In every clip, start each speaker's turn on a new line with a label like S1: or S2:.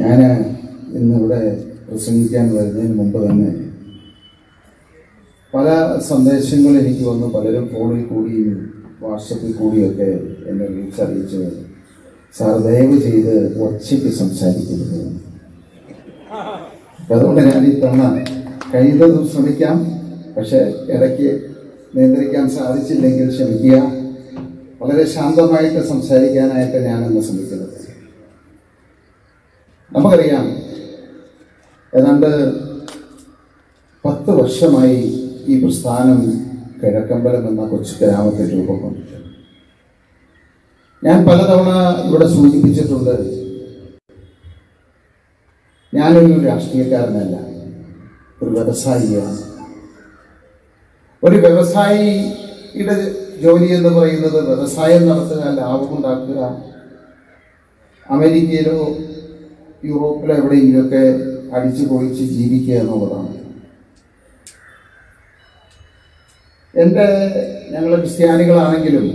S1: ഞാൻ ഇന്നിവിടെ പ്രസംഗിക്കാൻ വരുന്നതിന് മുമ്പ് തന്നെ പല സന്ദേശങ്ങൾ എനിക്ക് വന്നു. പലരും ഫോണിൽ കൂടിയും വാട്സപ്പിൽ കൂടിയൊക്കെ എന്നെ വിളിച്ചറിയിച്ചു സാർ ദയവ് ചെയ്ത് ഒച്ചയ്ക്ക് സംസാരിക്കരുത് അതുകൊണ്ട് ഞാൻ ഈ തവണ കഴിയുന്നതും ശ്രമിക്കാം. പക്ഷെ ഇടയ്ക്ക് നിയന്ത്രിക്കാൻ സാധിച്ചില്ലെങ്കിൽ ശ്രമിക്കുക വളരെ ശാന്തമായിട്ട് സംസാരിക്കാനായിട്ട് ഞാനൊന്ന് ശ്രമിക്കുന്നത്. നമുക്കറിയാം. ഏതാണ്ട് പത്ത് വർഷമായി ഈ പ്രസ്ഥാനം കിഴക്കമ്പലം എന്ന കൊച്ചു ഗ്രാമത്തിൽ രൂപം കൊണ്ടിട്ടുണ്ട് ഞാൻ പലതവണ ഇവിടെ സൂചിപ്പിച്ചിട്ടുണ്ട്. ഞാനൊരു രാഷ്ട്രീയക്കാരനല്ല ഒരു വ്യവസായിയാണ്. ഒരു വ്യവസായിയുടെ ജോലി എന്ന് പറയുന്നത് വ്യവസായം നടത്തുക ലാഭമുണ്ടാക്കുക അമേരിക്കയിലോ യൂറോപ്പിലോ എവിടെയെങ്കിലുമൊക്കെ അടിച്ചു പൊളിച്ച് ജീവിക്കുക എന്നുള്ളതാണ്. എന്റെ ഞങ്ങൾ ക്രിസ്ത്യാനികളാണെങ്കിലും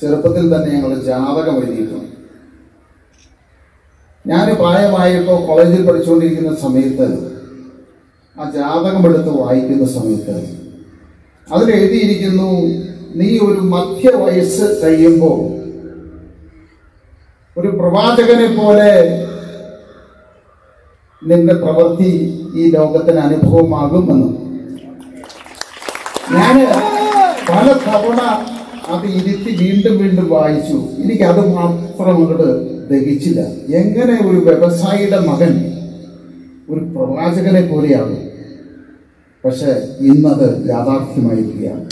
S1: ചെറുപ്പത്തിൽ തന്നെ ഞങ്ങൾ ജാതകം എഴുതിയിട്ടുണ്ട്. ഞാൻ പ്രായമായപ്പോൾ കോളേജിൽ പഠിച്ചുകൊണ്ടിരിക്കുന്ന സമയത്ത് ആ ജാതകം എടുത്ത് വായിക്കുന്ന സമയത്ത് അതിലെഴുതിയിരിക്കുന്നു നീ ഒരു മധ്യ വയസ്സ് കഴിയുമ്പോൾ ഒരു പ്രവാചകനെ പോലെ നിന്റെ പ്രവൃത്തി ഈ ലോകത്തിന് അനുഭവമാകുമെന്ന്. ഞാൻ പല തവണ അത് ഇരുത്തി വീണ്ടും വീണ്ടും വായിച്ചു. എനിക്ക് അത് മാത്രം അങ്ങോട്ട് ദഹിച്ചില്ല. എങ്ങനെ ഒരു വ്യവസായിയുടെ മകൻ ഒരു പ്രവാചകനെ പോലെയാകും? പക്ഷെ ഇന്നത് യാഥാർത്ഥ്യമായിരിക്കുകയാണ്.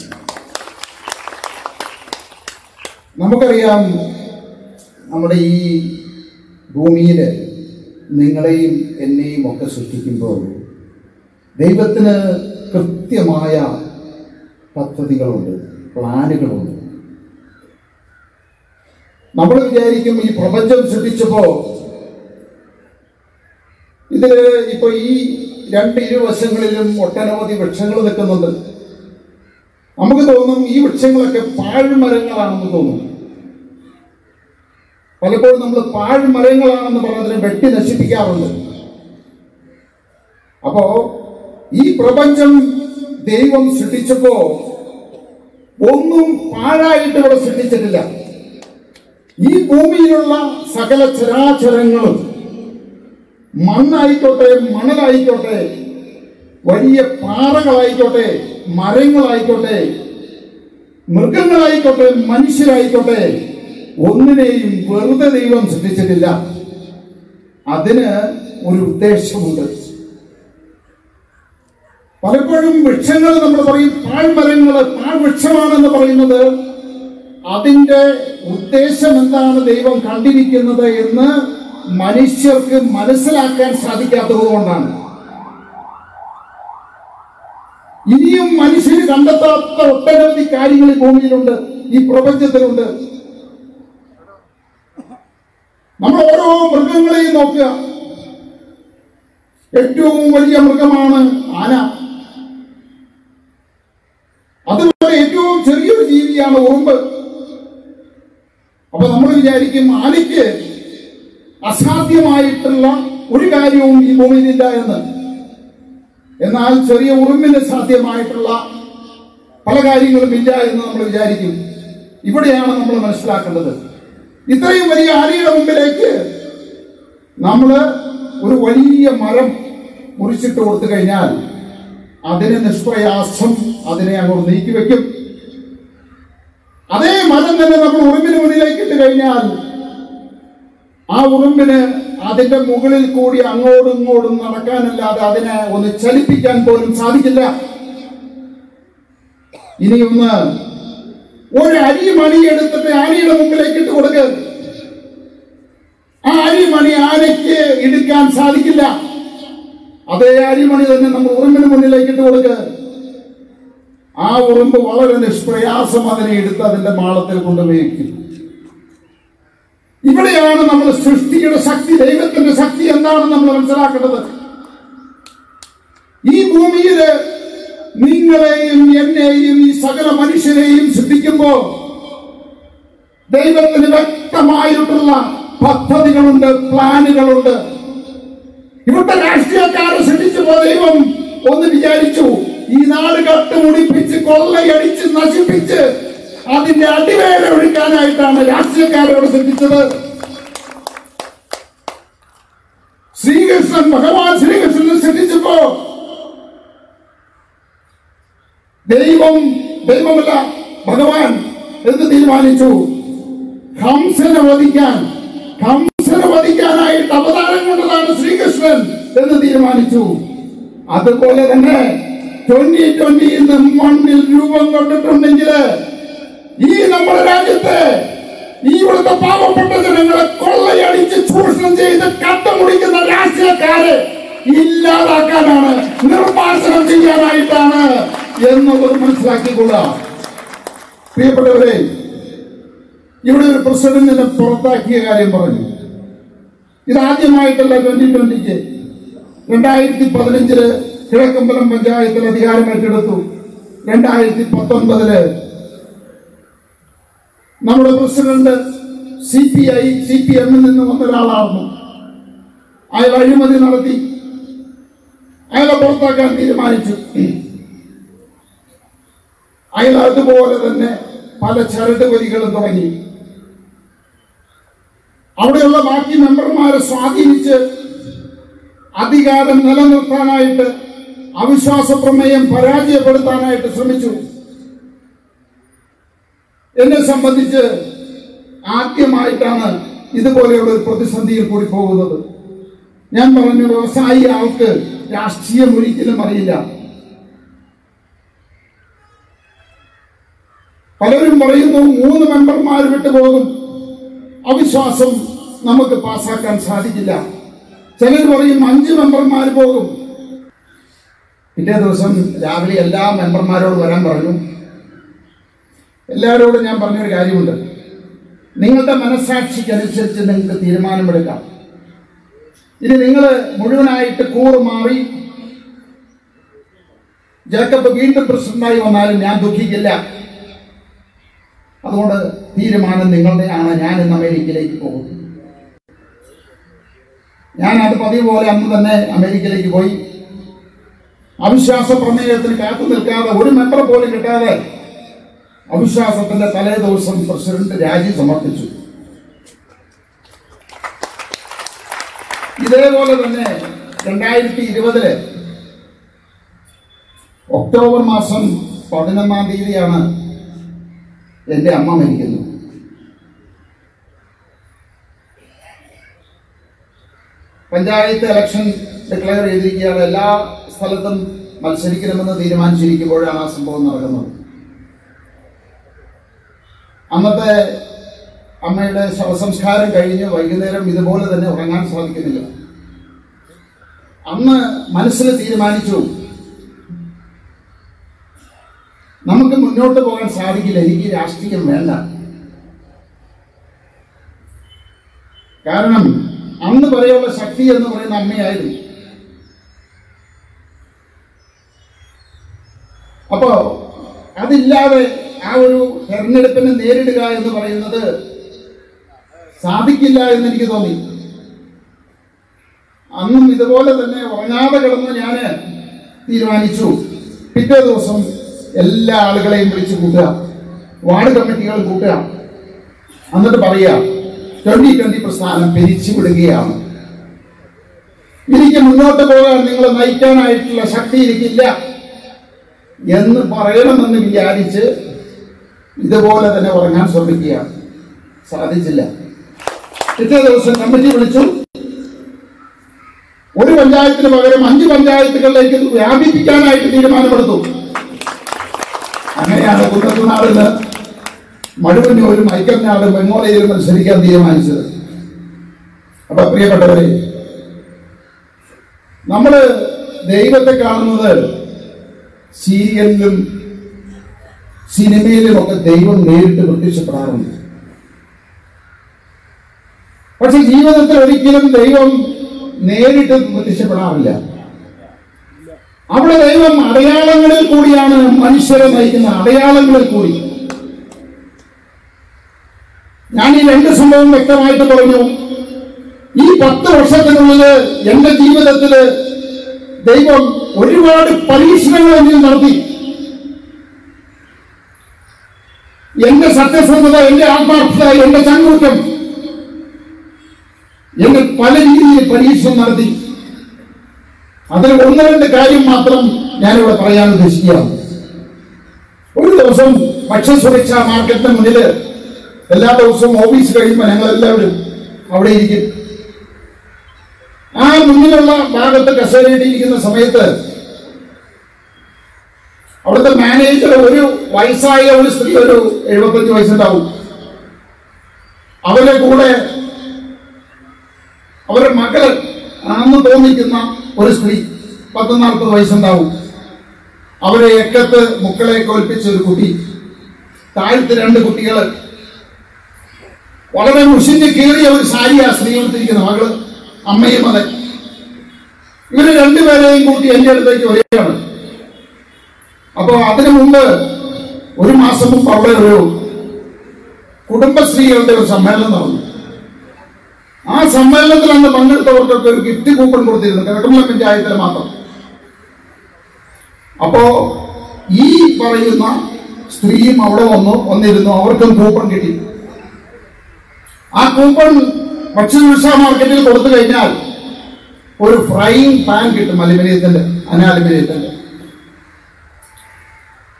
S1: നമുക്കറിയാം നമ്മുടെ ഈ ഭൂമിയിൽ നിങ്ങളെയും എന്നെയും ഒക്കെ സൃഷ്ടിക്കുമ്പോൾ ദൈവത്തിന് കൃത്യമായ പദ്ധതികളുണ്ട് പ്ലാനുകളുണ്ട്. നമ്മൾ വിചാരിക്കും ഈ പ്രപഞ്ചം സൃഷ്ടിച്ചപ്പോ ഇത് ഇപ്പൊ ഈ രണ്ട് ഇരുവശങ്ങളിലും ഒട്ടനവധി വൃക്ഷങ്ങൾ നിൽക്കുന്നുണ്ട്. നമുക്ക് തോന്നും ഈ വൃക്ഷങ്ങളൊക്കെ പാഴ്മരങ്ങളാണെന്ന് തോന്നും പലപ്പോഴും നമ്മൾ പാഴ്മരങ്ങളാണെന്ന് പറഞ്ഞതിനെ വെട്ടി നശിപ്പിക്കാറുണ്ട്. അപ്പോ ഈ പ്രപഞ്ചം ദൈവം സൃഷ്ടിച്ചപ്പോ ഒന്നും പാഴായിട്ട് ഇവിടെ സൃഷ്ടിച്ചിട്ടില്ല. ഈ ഭൂമിയിലുള്ള സകല ചരാചരങ്ങളും മണ്ണായിക്കോട്ടെ മണലായിക്കോട്ടെ വലിയ പാറകളായിക്കോട്ടെ മരങ്ങളായിക്കോട്ടെ മൃഗങ്ങളായിക്കോട്ടെ മനുഷ്യരായിക്കോട്ടെ ഒന്നിനെയും വെറുതെ ദൈവം സൃഷ്ടിച്ചിട്ടില്ല അതിന് ഒരു ഉദ്ദേശമുണ്ട്. പലപ്പോഴും വൃക്ഷങ്ങൾ നമ്മൾ പറയും പാഴ്മരങ്ങൾ പാഴ്വൃക്ഷമാണെന്ന് പറയുന്നത് അതിന്റെ ഉദ്ദേശം എന്താണ് ദൈവം കണ്ടിരിക്കുന്നത് എന്ന് മനുഷ്യർക്ക് മനസ്സിലാക്കാൻ സാധിക്കാത്തത് കൊണ്ടാണ്. ഇനിയും മനുഷ്യർ കണ്ടെത്താത്ത ഒട്ടനവധി കാര്യങ്ങൾ ഭൂമിയിലുണ്ട് ഈ പ്രപഞ്ചത്തിലുണ്ട്. നമ്മൾ ഓരോ മൃഗങ്ങളെയും നോക്കുക. ഏറ്റവും വലിയ മൃഗമാണ് ആന. അതുപോലെ ഏറ്റവും ചെറിയൊരു ജീവിയാണ് ഉറുമ്പ് അപ്പൊ നമ്മൾ വിചാരിക്കും ആനയ്ക്ക് അസാധ്യമായിട്ടുള്ള ഒരു കാര്യവും ഈ ഭൂമിയിലില്ല എന്ന്. എന്നാൽ ചെറിയ ഉറുമ്പിന് സാധ്യമായിട്ടുള്ള പല കാര്യങ്ങളും ഇല്ല എന്ന് നമ്മൾ വിചാരിക്കും. ഇവിടെയാണ് നമ്മൾ മനസ്സിലാക്കേണ്ടത്. ഇത്രയും വലിയ ആലിയുടെ മുമ്പിലേക്ക് നമ്മൾ ഒരു വലിയ മരം മുറിച്ചിട്ട് കൊടുത്തു കഴിഞ്ഞാൽ അതിന് നിഷ്പ്രയാസം അതിനെ അങ്ങോട്ട് നീക്കി വെക്കും. അതേ മരം തന്നെ നമ്മൾ ഉറുമ്പിന് മുന്നിലേക്ക് ഇട്ട് കഴിഞ്ഞാൽ ആ ഉറുമ്പിന് അതിന്റെ മുകളിൽ കൂടി അങ്ങോട്ടും ഇങ്ങോട്ടും നടക്കാനല്ലാതെ അതിനെ ഒന്ന് ചലിപ്പിക്കാൻ പോലും സാധിക്കില്ല. ഇനി ഒന്ന് അരി മണി എടുത്തിട്ട് ആനയുടെ മുമ്പിലേക്ക് ഇട്ട് കൊടുക്കുക ആ അരിമണി ആനയ്ക്ക് എടുക്കാൻ സാധിക്കില്ല? അതേ അരിമണി തന്നെ നമ്മൾ ഉറുമ്പിന് മുന്നിലേക്ക് ഇട്ട് കൊടുക്കുക ആ ഉറുമ്പ് വളരെ നിഷ്പ്രയാസം അതിനെ എടുത്ത് അതിന്റെ മാളത്തിൽ കൊണ്ടുപോയിരിക്കും ഇവിടെയാണ് നമ്മൾ സൃഷ്ടിയുടെ ശക്തി ദൈവത്തിന്റെ ശക്തി എന്താണെന്ന് നമ്മൾ മനസ്സിലാക്കേണ്ടത്. ഈ ഭൂമിയിൽ നിങ്ങളെയും എന്നെയും ഈ സകല മനുഷ്യരെയും ശ്രദ്ധിക്കുമ്പോൾ ദൈവത്തിന് വ്യക്തമായിട്ടുള്ള പദ്ധതികളുണ്ട് പ്ലാനുകളുണ്ട്. ഇവിടുത്തെ രാഷ്ട്രീയക്കാരെ ശ്രദ്ധിച്ചപ്പോ ദൈവം ഒന്ന് വിചാരിച്ചു ഈ നാട് കട്ടുമുടിപ്പിച്ച് കൊള്ളയടിച്ച് നശിപ്പിച്ച് അതിന്റെ അടിവേല ഒഴിക്കാനായിട്ടാണ് രാഷ്ട്രീയക്കാരോട് ശ്രദ്ധിച്ചത്. ശ്രീകൃഷ്ണൻ ഭഗവാൻ ശ്രീകൃഷ്ണനെ ശ്രദ്ധിച്ചപ്പോ ദൈവം ദൈവമല്ല ഭഗവാൻ എന്ന് തീരുമാനിച്ചു. ഹംസനെ വധിക്കാൻ ഹംസനെ വധിക്കാനായിട്ട് അവതാരം കൊണ്ടതാണ് ശ്രീകൃഷ്ണൻ എന്ന് തീരുമാനിച്ചു. അതുപോലെ തന്നെ ട്വന്റി ട്വന്റി ഇന്ന് മണ്ണിൽ രൂപം കൊണ്ടിട്ടുണ്ടെങ്കിൽ ഈ നമ്മുടെ രാജ്യത്തെ ഈ ഇവിടുത്തെ പാവപ്പെട്ട ജനങ്ങളെ കൊള്ളയടിച്ച് ചൂഷണം ചെയ്ത് കട്ടമുടിക്കുന്ന രാഷ്ട്രീയക്കാരെ ഇല്ലാതാക്കാനാണ് നിർമ്മാർജനം ചെയ്യാനായിട്ടാണ് എന്നുള്ളത് മനസ്സിലാക്കിക്കൊള്ളുക. പ്രിയപ്പെട്ടവരെ ഇവിടെ ഒരു പ്രസിഡന്റിനെ പുറത്താക്കിയ കാര്യം പറഞ്ഞു. ഇതാദ്യമായിട്ടല്ല ട്വന്റി ട്വന്റിക്ക് രണ്ടായിരത്തി പതിനഞ്ചിൽ കിഴക്കമ്പലം പഞ്ചായത്തിൽ അധികാരം ഏറ്റെടുത്തു. രണ്ടായിരത്തി പത്തൊൻപതിൽ നമ്മുടെ president C P I C P എമ്മിൽ നിന്ന് വന്ന ഒരാളായിരുന്നു. അയാൾ അഴിമതി നടത്തി. അയാളെ പുറത്താക്കാൻ തീരുമാനിച്ചു. അയാൾ അതുപോലെ തന്നെ പല ചരട് വരികളും തുടങ്ങി. അവിടെയുള്ള ബാക്കി മെമ്പർമാരെ സ്വാധീനിച്ച് അധികാരം നിലനിർത്താനായിട്ട് അവിശ്വാസ പ്രമേയം പരാജയപ്പെടുത്താനായിട്ട് ശ്രമിച്ചു. എന്നെ സംബന്ധിച്ച് ആദ്യമായിട്ടാണ് ഇതുപോലെയുള്ള ഒരു പ്രതിസന്ധിയിൽ കൂടി പോകുന്നത്. ഞാൻ പറഞ്ഞു വ്യവസായി ആൾക്ക് രാഷ്ട്രീയം ഒരിക്കലും അറിയില്ല. പലരും പറയുന്നു മൂന്ന് മെമ്പർമാർ വിട്ടുപോകും. അവിശ്വാസം നമുക്ക് പാസ്സാക്കാൻ സാധിക്കില്ല. ചിലർ പറയും അഞ്ച് മെമ്പർമാർ പോകും. പിറ്റേ ദിവസം രാവിലെ എല്ലാ മെമ്പർമാരോട് വരാൻ പറഞ്ഞു. എല്ലാവരോടും ഞാൻ പറഞ്ഞൊരു കാര്യമുണ്ട്. നിങ്ങളുടെ മനസാക്ഷിക്കനുസരിച്ച് നിങ്ങൾക്ക് തീരുമാനമെടുക്കാം. ഇനി നിങ്ങൾ മുഴുവനായിട്ട് കൂറ് മാറി. ജേക്കബ് വീണ്ടും പ്രസിഡന്റായി വന്നാലും ഞാൻ ദുഃഖിക്കില്ല. അതുകൊണ്ട് തീരുമാനം നിങ്ങളുടെയാണ്. ഞാൻ ഇന്ന് അമേരിക്കയിലേക്ക് പോകും. ഞാൻ അത് പതിവ് പോലെ അന്ന് തന്നെ അമേരിക്കയിലേക്ക് പോയി. അവിശ്വാസ പ്രമേയത്തിന് കാത്തു നിൽക്കാതെ ഒരു മെമ്പർ പോലും കിട്ടാതെ അവിശ്വാസത്തിന്റെ തലേ ദിവസം പ്രസിഡന്റ് രാജി സമർപ്പിച്ചു. ഇതേപോലെ തന്നെ രണ്ടായിരത്തി ഇരുപതിൽ ഒക്ടോബർ മാസം പതിനൊന്നാം തീയതിയാണ് എന്റെ അമ്മ മരിക്കുന്നത്. പഞ്ചായത്ത് ഇലക്ഷൻ ഡിക്ലെയർ ചെയ്തിരിക്കുകയാണ്. എല്ലാ സ്ഥലത്തും മത്സരിക്കണമെന്ന് തീരുമാനിച്ചിരിക്കുമ്പോഴാണ് ആ സംഭവം നടക്കുന്നത്. അന്നത്തെ അമ്മയുടെ ശവസംസ്കാരം കഴിഞ്ഞ് വൈകുന്നേരം ഇതുപോലെ തന്നെ ഉറങ്ങാൻ സാധിക്കുന്നില്ല. അന്ന് മനസ്സിൽ തീരുമാനിച്ചു. നമുക്ക് മുന്നോട്ട് പോകാൻ സാധിക്കില്ല. എനിക്ക് രാഷ്ട്രീയം വേണ്ട. കാരണം അന്ന് വരെയുള്ള ശക്തി എന്ന് പറയുന്ന അമ്മയായിരുന്നു. അപ്പോ അതില്ലാതെ ആ ഒരു തെരഞ്ഞെടുപ്പിനെ നേരിടുക എന്ന് പറയുന്നത് സാധിക്കില്ല എന്ന് എനിക്ക് തോന്നി. അന്നും ഇതുപോലെ തന്നെ ഉറങ്ങാതെ കിടന്ന് ഞാൻ തീരുമാനിച്ചു. പിറ്റേ ദിവസം എല്ലാ ആളുകളെയും വിളിച്ച് കൂട്ടുക. വാർഡ് കമ്മിറ്റികൾ കൂട്ടുക. എന്നിട്ട് പറയുക ട്വന്റി ട്വന്റി പ്രസ്ഥാനം പിരിച്ചുവിടുകയാണ്. എനിക്ക് മുന്നോട്ട് പോകാൻ നിങ്ങളെ നയിക്കാനായിട്ടുള്ള ശക്തി എനിക്കില്ല. എന്ന് പറയണമെന്ന് വിചാരിച്ച് ഇതുപോലെ തന്നെ ഉറങ്ങാൻ ശ്രമിക്കുക സാധിച്ചില്ല. പിറ്റേ ദിവസം കമ്മിറ്റി വിളിച്ചു. ഒരു പഞ്ചായത്തിന് പകരം അഞ്ച് പഞ്ചായത്തുകളിലേക്ക് വ്യാപിപ്പിക്കാനായിട്ട് തീരുമാനമെടുത്തു. അങ്ങനെയാണ് കുന്നത്തുനാടിന് മഴുവന്നൂരും ഐക്കനാട് മെമ്മോറിയലും മത്സരിക്കാൻ തീരുമാനിച്ചത്. അപ്പൊ പ്രിയപ്പെട്ടവരെ നമ്മൾ ദൈവത്തെ കാണുന്നത് സീരിയലിലും സിനിമയിലും ഒക്കെ ദൈവം നേരിട്ട് പ്രത്യക്ഷപ്പെടാറുണ്ട്. പക്ഷെ ജീവിതത്തിൽ ഒരിക്കലും ദൈവം നേരിട്ട് പ്രത്യക്ഷപ്പെടാറില്ല അവിടെ ദൈവം അടയാളങ്ങളിൽ കൂടിയാണ് മനുഷ്യരെ നയിക്കുന്ന അടയാളങ്ങളിൽ കൂടി. ഞാൻ ഈ രണ്ട് സംഭവം വ്യക്തമായിട്ട് പറഞ്ഞു. ഈ പത്ത് വർഷത്തിനുള്ളിൽ എന്റെ ജീവിതത്തിൽ ദൈവം ഒരുപാട് പരീക്ഷണങ്ങൾ എന്നിൽ നടത്തി. എന്റെ സത്യസന്ധത എന്റെ ആത്മാർത്ഥത എന്റെ ചങ്കൂറ്റം എന്നെ പല രീതിയിൽ പരീക്ഷണം നടത്തി. അതിൽ ഒന്ന് രണ്ട് കാര്യം മാത്രം ഞാനിവിടെ പറയാൻ ഉദ്ദേശിക്കുകയാണ്. ഒരു ദിവസം ഭക്ഷ്യസുരക്ഷാ മാർക്കറ്റിന് മുന്നിൽ എല്ലാ ദിവസവും ഓഫീസ് കഴിയുമ്പോൾ ഞങ്ങൾ എല്ലാവരും അവിടെ ഇരിക്കും. ആ മുന്നിലുള്ള ഭാഗത്ത് കസേരയിട്ടിരിക്കുന്ന സമയത്ത് അവിടുത്തെ മാനേജർ ഒരു വയസ്സായ ഒരു സ്ത്രീ ഒരു എഴുപത്തഞ്ച് വയസ്സുണ്ടാവും. അവരുടെ കൂടെ അവരുടെ മകൾ ആന്ന് തോന്നിക്കുന്ന ഒരു സ്ത്രീ പത്ത് നാൽപ്പത് വയസ്സുണ്ടാവും. അവരെ എക്കത്ത് മുക്കളെ കൊൽപ്പിച്ച ഒരു കുട്ടി. താഴത്ത് രണ്ട് കുട്ടികൾ വളരെ മുഷിഞ്ഞ് കീറിയ ഒരു സാരി ആ സ്ത്രീ എടുത്തിരിക്കുന്ന മകൾ അമ്മയും മകൻ. ഇവർ രണ്ടുപേരെയും കൂട്ടി എന്റെ അടുത്തേക്ക് വരികയാണ്. അപ്പോ അതിനു മുമ്പ് ഒരു മാസം മുമ്പ് അവിടെ ഒരു കുടുംബശ്രീകളുടെ ഒരു സമ്മേളനം നടന്നു. ആ സമ്മേളനത്തിൽ അന്ന് പങ്കെടുത്തവർക്കൊക്കെ ഒരു ഗിഫ്റ്റ് കൂപ്പൺ കൊടുത്തിരുന്നു കിഴക്കമ്പലം പഞ്ചായത്തിൽ മാത്രം. അപ്പോ ഈ പറയുന്ന സ്ത്രീയും അവിടെ വന്നു വന്നിരുന്നു. അവർക്കും കൂപ്പൺ കിട്ടി. ആ കൂപ്പൺ ഭക്ഷ്യസുരക്ഷാ മാർക്കറ്റിൽ കൊടുത്തു കഴിഞ്ഞാൽ ഒരു ഫ്രൈയിങ് പാൻ കിട്ടും അലുമിനിയത്തിന്റെ അനാലുമിനിയത്തിന്റെ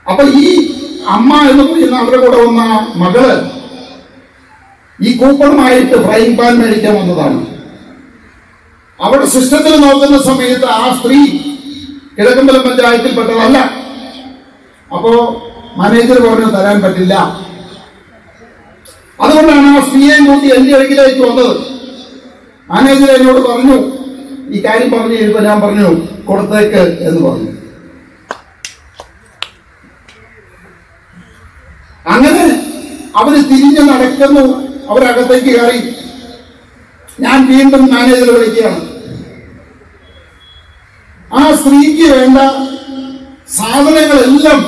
S1: അപ്പൊ ഈ അമ്മ എന്ന് പറയുന്ന അവരുടെ കൂടെ വന്ന മകൾ ഈ കൂപ്പണുമായിട്ട് ഫ്രൈങ് പാൻ മേടിക്കാൻ വന്നതാണ്. അവിടെ സിസ്റ്റത്തിൽ നോക്കുന്ന സമയത്ത് ആ സ്ത്രീ കിഴക്കമ്പലം പഞ്ചായത്തിൽപ്പെട്ടതല്ല അപ്പോ മാനേജർ പറഞ്ഞു തരാൻ പറ്റില്ല. അതുകൊണ്ടാണ് ആ സ്ത്രീയെ കൂട്ടി എന്റെ അടുക്കിലേക്ക് വന്നത്. മാനേജർ എന്നോട് പറഞ്ഞു ഈ കാര്യം പറഞ്ഞു കഴിയുമ്പോൾ ഞാൻ പറഞ്ഞു കൊടുത്തേക്ക് എന്ന് പറഞ്ഞു. അങ്ങനെ അവർ തിരിഞ്ഞു നടക്കുന്നു. അവരകത്തേക്ക് കയറി. ഞാൻ വീണ്ടും മാനേജർ വിളിക്കുകയാണ്. ആ സ്ത്രീക്ക് വേണ്ട സാധനങ്ങളെല്ലാം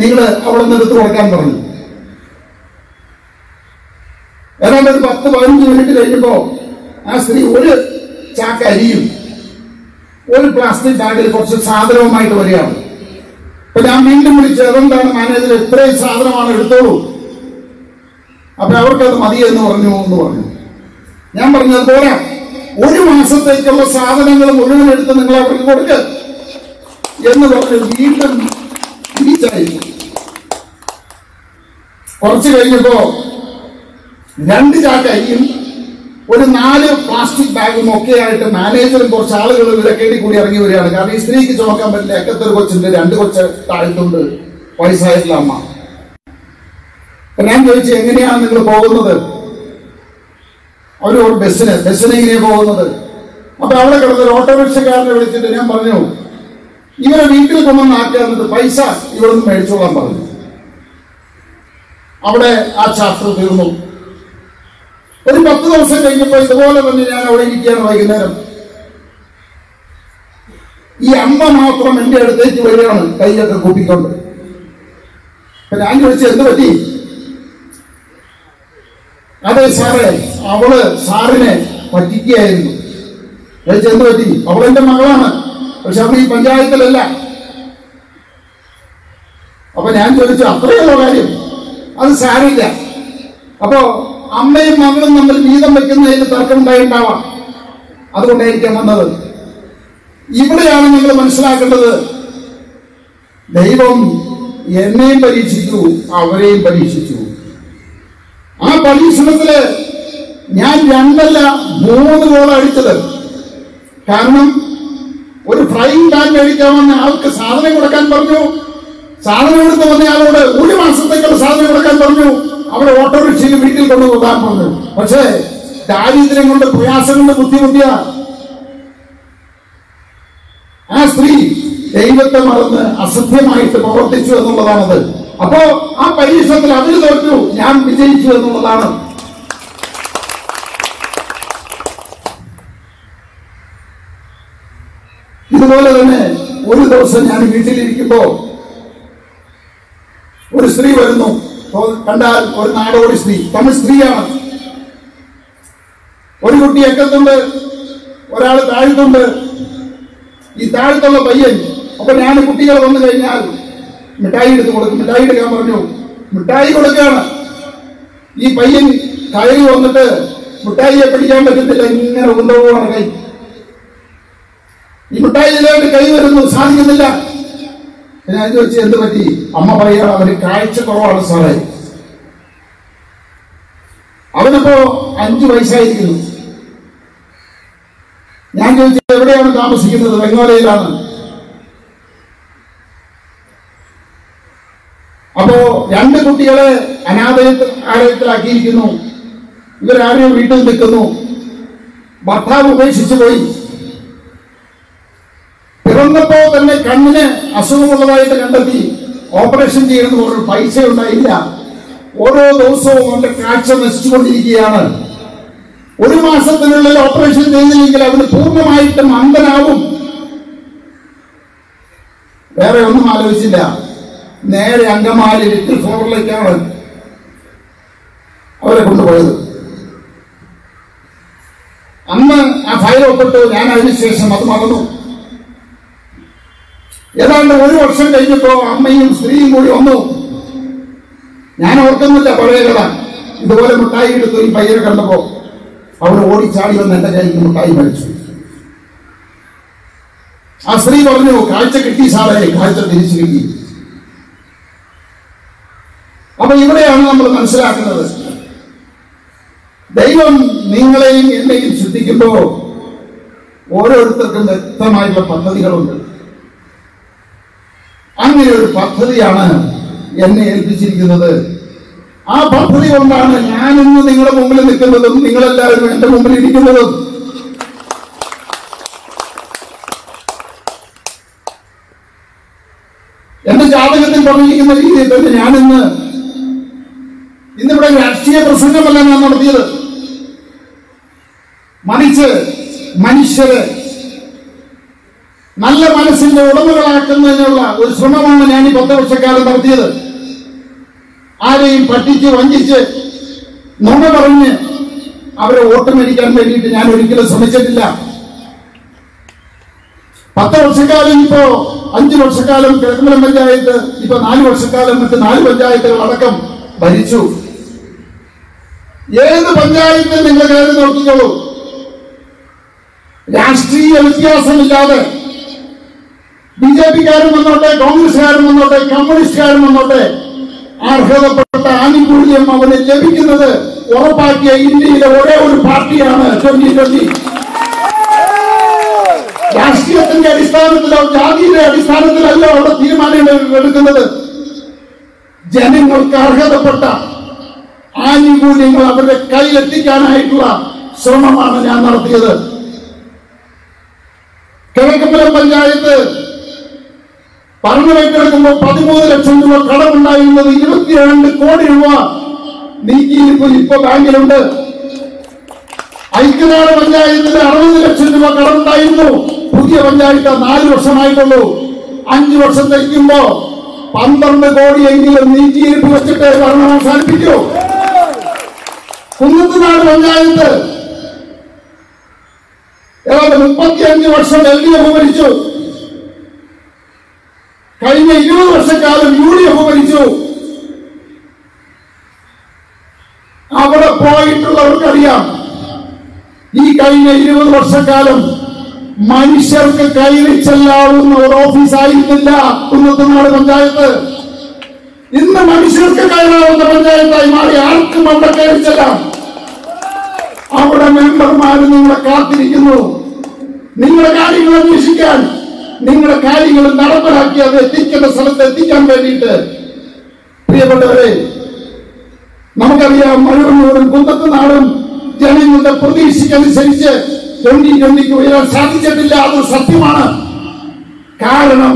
S1: നിങ്ങൾ അവിടെ നിന്ന് എടുത്തു കൊടുക്കാൻ പറഞ്ഞു. ഏതാണ്ട് ഒരു പത്ത് പതിനഞ്ച് മിനിറ്റ് കഴിഞ്ഞപ്പോ ആ സ്ത്രീ ഒരു ചാക്ക് അരിയും ഒരു പ്ലാസ്റ്റിക് ബാഗിൽ കുറച്ച് സാധനവുമായിട്ട് വരികയാണ്. അപ്പൊ ഞാൻ വീണ്ടും വിളിച്ചു അതുകൊണ്ടാണ് മാനേജർ ഇത്രയും സാധനമാണ് എടുത്തോളൂ. അപ്പൊ അവർക്കത് മതി എന്ന് പറഞ്ഞു എന്ന് പറഞ്ഞു. ഞാൻ പറഞ്ഞു പോരാ. ഒരു മാസത്തേക്കുള്ള സാധനങ്ങൾ മുഴുവൻ എടുത്ത് നിങ്ങൾ അവർക്ക് കൊടുക്ക്. എന്ന് പറഞ്ഞ് വീണ്ടും തിരിച്ചായി. കുറച്ച് കഴിഞ്ഞപ്പോ രണ്ട് ചാക്ക അരിയും ഒരു നാല് പ്ലാസ്റ്റിക് ബാഗും ഒക്കെ ആയിട്ട് മാനേജറും കുറച്ച് ആളുകൾ വിലക്കേടി കൂടി ഇറങ്ങി വരികയാണ്. കാരണം ഈ സ്ത്രീക്ക് ചോക്കാൻ പറ്റില്ല. എക്കത്തൊരു കൊച്ചുണ്ട് രണ്ട് കൊച്ച് താഴ്ത്തുണ്ട്. വയസ്സായിട്ടുള്ള അമ്മ. ഞാൻ ചോദിച്ചു എങ്ങനെയാണ് നിങ്ങൾ പോകുന്നത്? ഒരു ബസ്സിന് ബസ്സിന് ഇങ്ങനെ പോകുന്നത്? അപ്പൊ അവിടെ കിടന്നൊരു ഓട്ടോറിക്ഷക്കാരനെ വിളിച്ചിട്ട് ഞാൻ പറഞ്ഞു ഇവരെ വീട്ടിൽ കൊണ്ടുവന്ന് ആക്കിയാന്നിട്ട് പൈസ ഇവിടെ നിന്ന് മേടിച്ചോളാൻ പറഞ്ഞു. അവിടെ ആ ചാപ്റ്റർ തീർന്നു. ഒരു പത്ത് ദിവസം കഴിഞ്ഞപ്പോൾ ഇതുപോലെ തന്നെ ഞാൻ അവിടെ ഇരിക്കുകയാണ് വൈകുന്നേരം. ഈ അമ്മ മാത്രം എന്റെ അടുത്തേക്ക് വരികയാണ് കൈയൊക്കെ കൂട്ടിക്കൊണ്ട്. ഞാൻ ചോദിച്ചു എന്ത് പറ്റി? അതെ സാറേ അവൾ സാറിനെ പറ്റിക്കുകയായിരുന്നു. എന്ത് പറ്റി. അവളെന്റെ മകളാണ്. പക്ഷെ അവൾ ഈ പഞ്ചായത്തിലല്ല. അപ്പൊ ഞാൻ ചോദിച്ചു അത്രയുള്ള കാര്യം. അത് സാരില്ല. അപ്പോ അമ്മയും മകളും നമ്മൾ വീതം വെക്കുന്നതിന് തർക്കം ഉണ്ടായിണ്ടാവാം അതുകൊണ്ടായിരിക്കാം വന്നത്. ഇവിടെയാണ് നിങ്ങൾ മനസ്സിലാക്കേണ്ടത്. ദൈവം എന്നെയും പരീക്ഷിച്ചു അവരെയും പരീക്ഷിച്ചു. ആ പരീക്ഷണത്തിൽ ഞാൻ രണ്ടല്ല മൂന്ന് ഗോൾ അടിച്ചത്. കാരണം ഒരു ഫ്രൈങ് പാൻ മേടിക്കാമെന്ന് ആൾക്ക് സാധനം കൊടുക്കാൻ പറഞ്ഞു. സാധനം കൊടുത്ത് വന്ന ആളോട് ഒരു മാസത്തേക്കുള്ള സാധനം കൊടുക്കാൻ പറഞ്ഞു. അവിടെ ഓട്ടോറിക്ഷയിൽ വീട്ടിൽ കൊണ്ടു പോകാൻ പറഞ്ഞു. പക്ഷേ ദാരിദ്ര്യം കൊണ്ട് പ്രയാസം കൊണ്ട് ബുദ്ധിമുട്ടിയ. ആ സ്ത്രീ ദൈവത്തെ മറന്ന് അസഭ്യമായിട്ട് പ്രവർത്തിച്ചു എന്നുള്ളതാണത്. അപ്പോ ആ പരീക്ഷണത്തിൽ അവർ തോറ്റു ഞാൻ വിജയിച്ചു എന്നുള്ളതാണ്. ഇതുപോലെ തന്നെ ഒരു ദിവസം ഞാൻ വീട്ടിലിരിക്കുമ്പോ ഒരു സ്ത്രീ വരുന്നു. കണ്ടാൽ ഒരു നാടോടി സ്ത്രീ. തമിഴ് സ്ത്രീയാണ്. ഒരു കുട്ടി എക്കത്തുണ്ട് ഒരാൾ താഴ്ത്തുണ്ട്. ഈ താഴ്ത്തുള്ള പയ്യൻ അപ്പൊ ഞാൻ കുട്ടികൾ വന്നു കഴിഞ്ഞാൽ മിഠായി എടുത്ത് കൊടുക്കും. മിഠായി എടുക്കാൻ പറഞ്ഞു മിഠായി കൊടുക്കുകയാണ്. ഈ പയ്യൻ കയറി വന്നിട്ട് മിഠായിയെ പിടിക്കാൻ പറ്റത്തില്ല ഇങ്ങനെ ഉണ്ടാവുകയാണ് കൈ. ഈ മിഠായിയിലോട്ട് കൈ വരുന്നു സാധിക്കുന്നില്ല. ഞാൻ ചോദിച്ചു എന്ത് പറ്റി. അമ്മ പറയുക അവന് കാഴ്ച കുറവാണ് സാറേ. അവനിപ്പോ അഞ്ചു വയസ്സായിരിക്കുന്നു. ഞാൻ ചോദിച്ചത് എവിടെയാണ് താമസിക്കുന്നത്? ബംഗാളയിലാണ്. അപ്പോ രണ്ട് കുട്ടികളെ അനാഥയത്തിൽ ആലയത്തിലാക്കിയിരിക്കുന്നു. ഇവരാരെയും വീട്ടിൽ നിൽക്കുന്നു. ഭർത്താവ് ഉപേക്ഷിച്ചു പോയി. പിറന്നപ്പോ തന്നെ കണ്ണിന് അസുഖമുള്ളതായിട്ട് കണ്ടെത്തി. ഓപ്പറേഷൻ ചെയ്യണമെന്ന് പറഞ്ഞു പൈസ ഉണ്ടായില്ല ഓരോ ദിവസവും അവന്റെ കാഴ്ച നശിച്ചുകൊണ്ടിരിക്കുകയാണ്. ഒരു മാസത്തിനുള്ളിൽ ഓപ്പറേഷൻ ചെയ്തില്ലെങ്കിൽ അവന് പൂർണമായിട്ടും അന്ധനാവും വേറെ ഒന്നും ആലോചിച്ചില്ല. നേരെ അങ്കമാലി ലിറ്റിൽ ഫോറിലേക്കാണ് അവരെ കൊണ്ടുപോയത്. അന്ന് ആ ഫയൽ ഒപ്പിട്ട് ഞാൻ അതിനുശേഷം അത് മറന്നു. ഏതാണ്ട് ഒരു വർഷം കഴിഞ്ഞപ്പോ അമ്മയും സ്ത്രീയും കൂടി വന്നു. ഞാൻ ഓർക്കുന്നില്ല പഴയ കഥ. ഇതുപോലെ മിഠായി എടുത്തു ഈ പയ്യനെ കണ്ടപ്പോ അവർ ഓടിച്ചാടി വന്ന് എന്റെ കയ്യിൽ മിഠായി മരിച്ചു ആ സ്ത്രീ പറഞ്ഞു കാഴ്ച കിട്ടി സാറേ കാഴ്ച തിരിച്ചു കിട്ടി. അപ്പൊ ഇവിടെയാണ് നമ്മൾ മനസ്സിലാക്കുന്നത്. ദൈവം നിങ്ങളെയും എന്നെയും ശ്രദ്ധിക്കുമ്പോ ഓരോരുത്തർക്കും വ്യക്തമായിട്ടുള്ള പദ്ധതികളുണ്ട്. അങ്ങനെ ഒരു പദ്ധതിയാണ് എന്നെ ഏൽപ്പിച്ചിരിക്കുന്നത്. ആ പദ്ധതി കൊണ്ടാണ് ഞാനിന്ന് നിങ്ങളുടെ മുമ്പിൽ നിൽക്കുന്നതും നിങ്ങളെല്ലാവരും എന്റെ മുമ്പിൽ ഇരിക്കുന്നതും. എന്റെ ജാതകത്തിൽ പറഞ്ഞിരിക്കുന്ന രീതിയിൽ തന്നെ ഞാനിന്ന് ഇന്നിവിടെ രാഷ്ട്രീയ പ്രസംഗമല്ല ഞാൻ നടത്തിയത്. മറിച്ച് മനുഷ്യര് നല്ല മനസ്സിന്റെ ഉടമകളാക്കുന്നതിനുള്ള ഒരു ശ്രമമാണ് ഞാൻ ഈ പത്ത് വർഷക്കാലം നടത്തിയത്. ആരെയും പറ്റിച്ച് വഞ്ചിച്ച് നുണ പറഞ്ഞ് അവരെ വോട്ട് മേടിക്കാൻ വേണ്ടിയിട്ട് ഞാൻ ഒരിക്കലും ശ്രമിച്ചിട്ടില്ല. പത്ത് വർഷക്കാലം ഇപ്പോ അഞ്ചു വർഷക്കാലം കിഴക്കുമലം പഞ്ചായത്ത് ഇപ്പൊ നാല് വർഷക്കാലം മറ്റ് നാല് പഞ്ചായത്തുകൾ അടക്കം ഭരിച്ചു. ഏത് പഞ്ചായത്തിൽ നിങ്ങൾ കയറി നോക്കിക്കോളൂ. രാഷ്ട്രീയ വ്യത്യാസമില്ലാതെ ബി ജെ പിക്കാരും വന്നോട്ടെ കോൺഗ്രസ്സുകാരും വന്നോട്ടെ കമ്മ്യൂണിസ്റ്റുകാരും വന്നോട്ടെ അർഹതപ്പെട്ട ആനുകൂല്യം അവന് ലഭിക്കുന്നത് ഉറപ്പാക്കിയ ഇന്ത്യയിലെ ഒരേ ഒരു പാർട്ടിയാണ് ട്വന്റി ട്വന്റി രാഷ്ട്രീയത്തിന്റെ അടിസ്ഥാനത്തിലോ ജാതിയുടെ അടിസ്ഥാനത്തിലല്ലോ അവിടെ തീരുമാനങ്ങൾ എടുക്കുന്നത്. ജനങ്ങൾക്ക് അർഹതപ്പെട്ട ആനുകൂല്യങ്ങൾ അവരുടെ കയ്യിലെത്തിക്കാനായിട്ടുള്ള ശ്രമമാണ് ഞാൻ നടത്തിയത്. കിഴക്കപ്പുരം പഞ്ചായത്ത് ഭരണമേറ്റെടുക്കുമ്പോൾ പതിമൂന്ന് ലക്ഷം രൂപ കടമുണ്ടായിരുന്നത് ഇരുപത്തിരണ്ട് കോടി രൂപ നീക്കിയിരിപ്പ് ഇപ്പൊ ബാങ്കിലുണ്ട്. ഐക്യനാട് പഞ്ചായത്തിന് അറുപത് ലക്ഷം രൂപ കടമുണ്ടായിരുന്നു. പുതിയ പഞ്ചായത്ത് നാല് വർഷമായിട്ടുള്ളൂ. അഞ്ചു വർഷം കഴിക്കുമ്പോ പന്ത്രണ്ട് കോടിയെങ്കിലും നീക്കിയിരിപ്പ് വെച്ചിട്ട് ഭരണം അവസാനിപ്പിക്കൂ. കുന്നത്തുനാട് പഞ്ചായത്ത് ഏതാണ്ട് മുപ്പത്തിയഞ്ച് വർഷം എൽ ഡി എഫ് ഭരിച്ചു. കഴിഞ്ഞ ഇരുപത് വർഷക്കാലം യു ഡി എഫ് ഭരിച്ചു. അവിടെ പോയിട്ടുള്ളവർക്കറിയാം ഈ കഴിഞ്ഞ ഇരുപത് വർഷക്കാലം മനുഷ്യർക്ക് കയറി ചെല്ലാവുന്ന ഒരു ഓഫീസായിരുന്നില്ല കുന്നത്തുനാട് പഞ്ചായത്ത്. ഇന്ന് മനുഷ്യർക്ക് കയറാവുന്ന പഞ്ചായത്തായി മാറി ആർക്കും അവിടെ കയറി അവിടെ മെമ്പർമാർ നിങ്ങളെ കാത്തിരിക്കുന്നു. നിങ്ങളുടെ കാര്യങ്ങൾ അന്വേഷിക്കാൻ നിങ്ങളുടെ കാര്യങ്ങൾ നടപ്പിലാക്കി അത് എത്തിക്കേണ്ട സ്ഥലത്ത് എത്തിക്കാൻ വേണ്ടിയിട്ട്. പ്രിയപ്പെട്ടവരെ നമുക്കറിയാം മഴവണ്ണൂരും കുന്നത്തുനാടും ജനങ്ങളുടെ പ്രതീക്ഷയ്ക്കനുസരിച്ച് ട്വന്റി ട്വന്റിക്ക് ഉയരാൻ സാധിച്ചിട്ടില്ല അത് സത്യമാണ്. കാരണം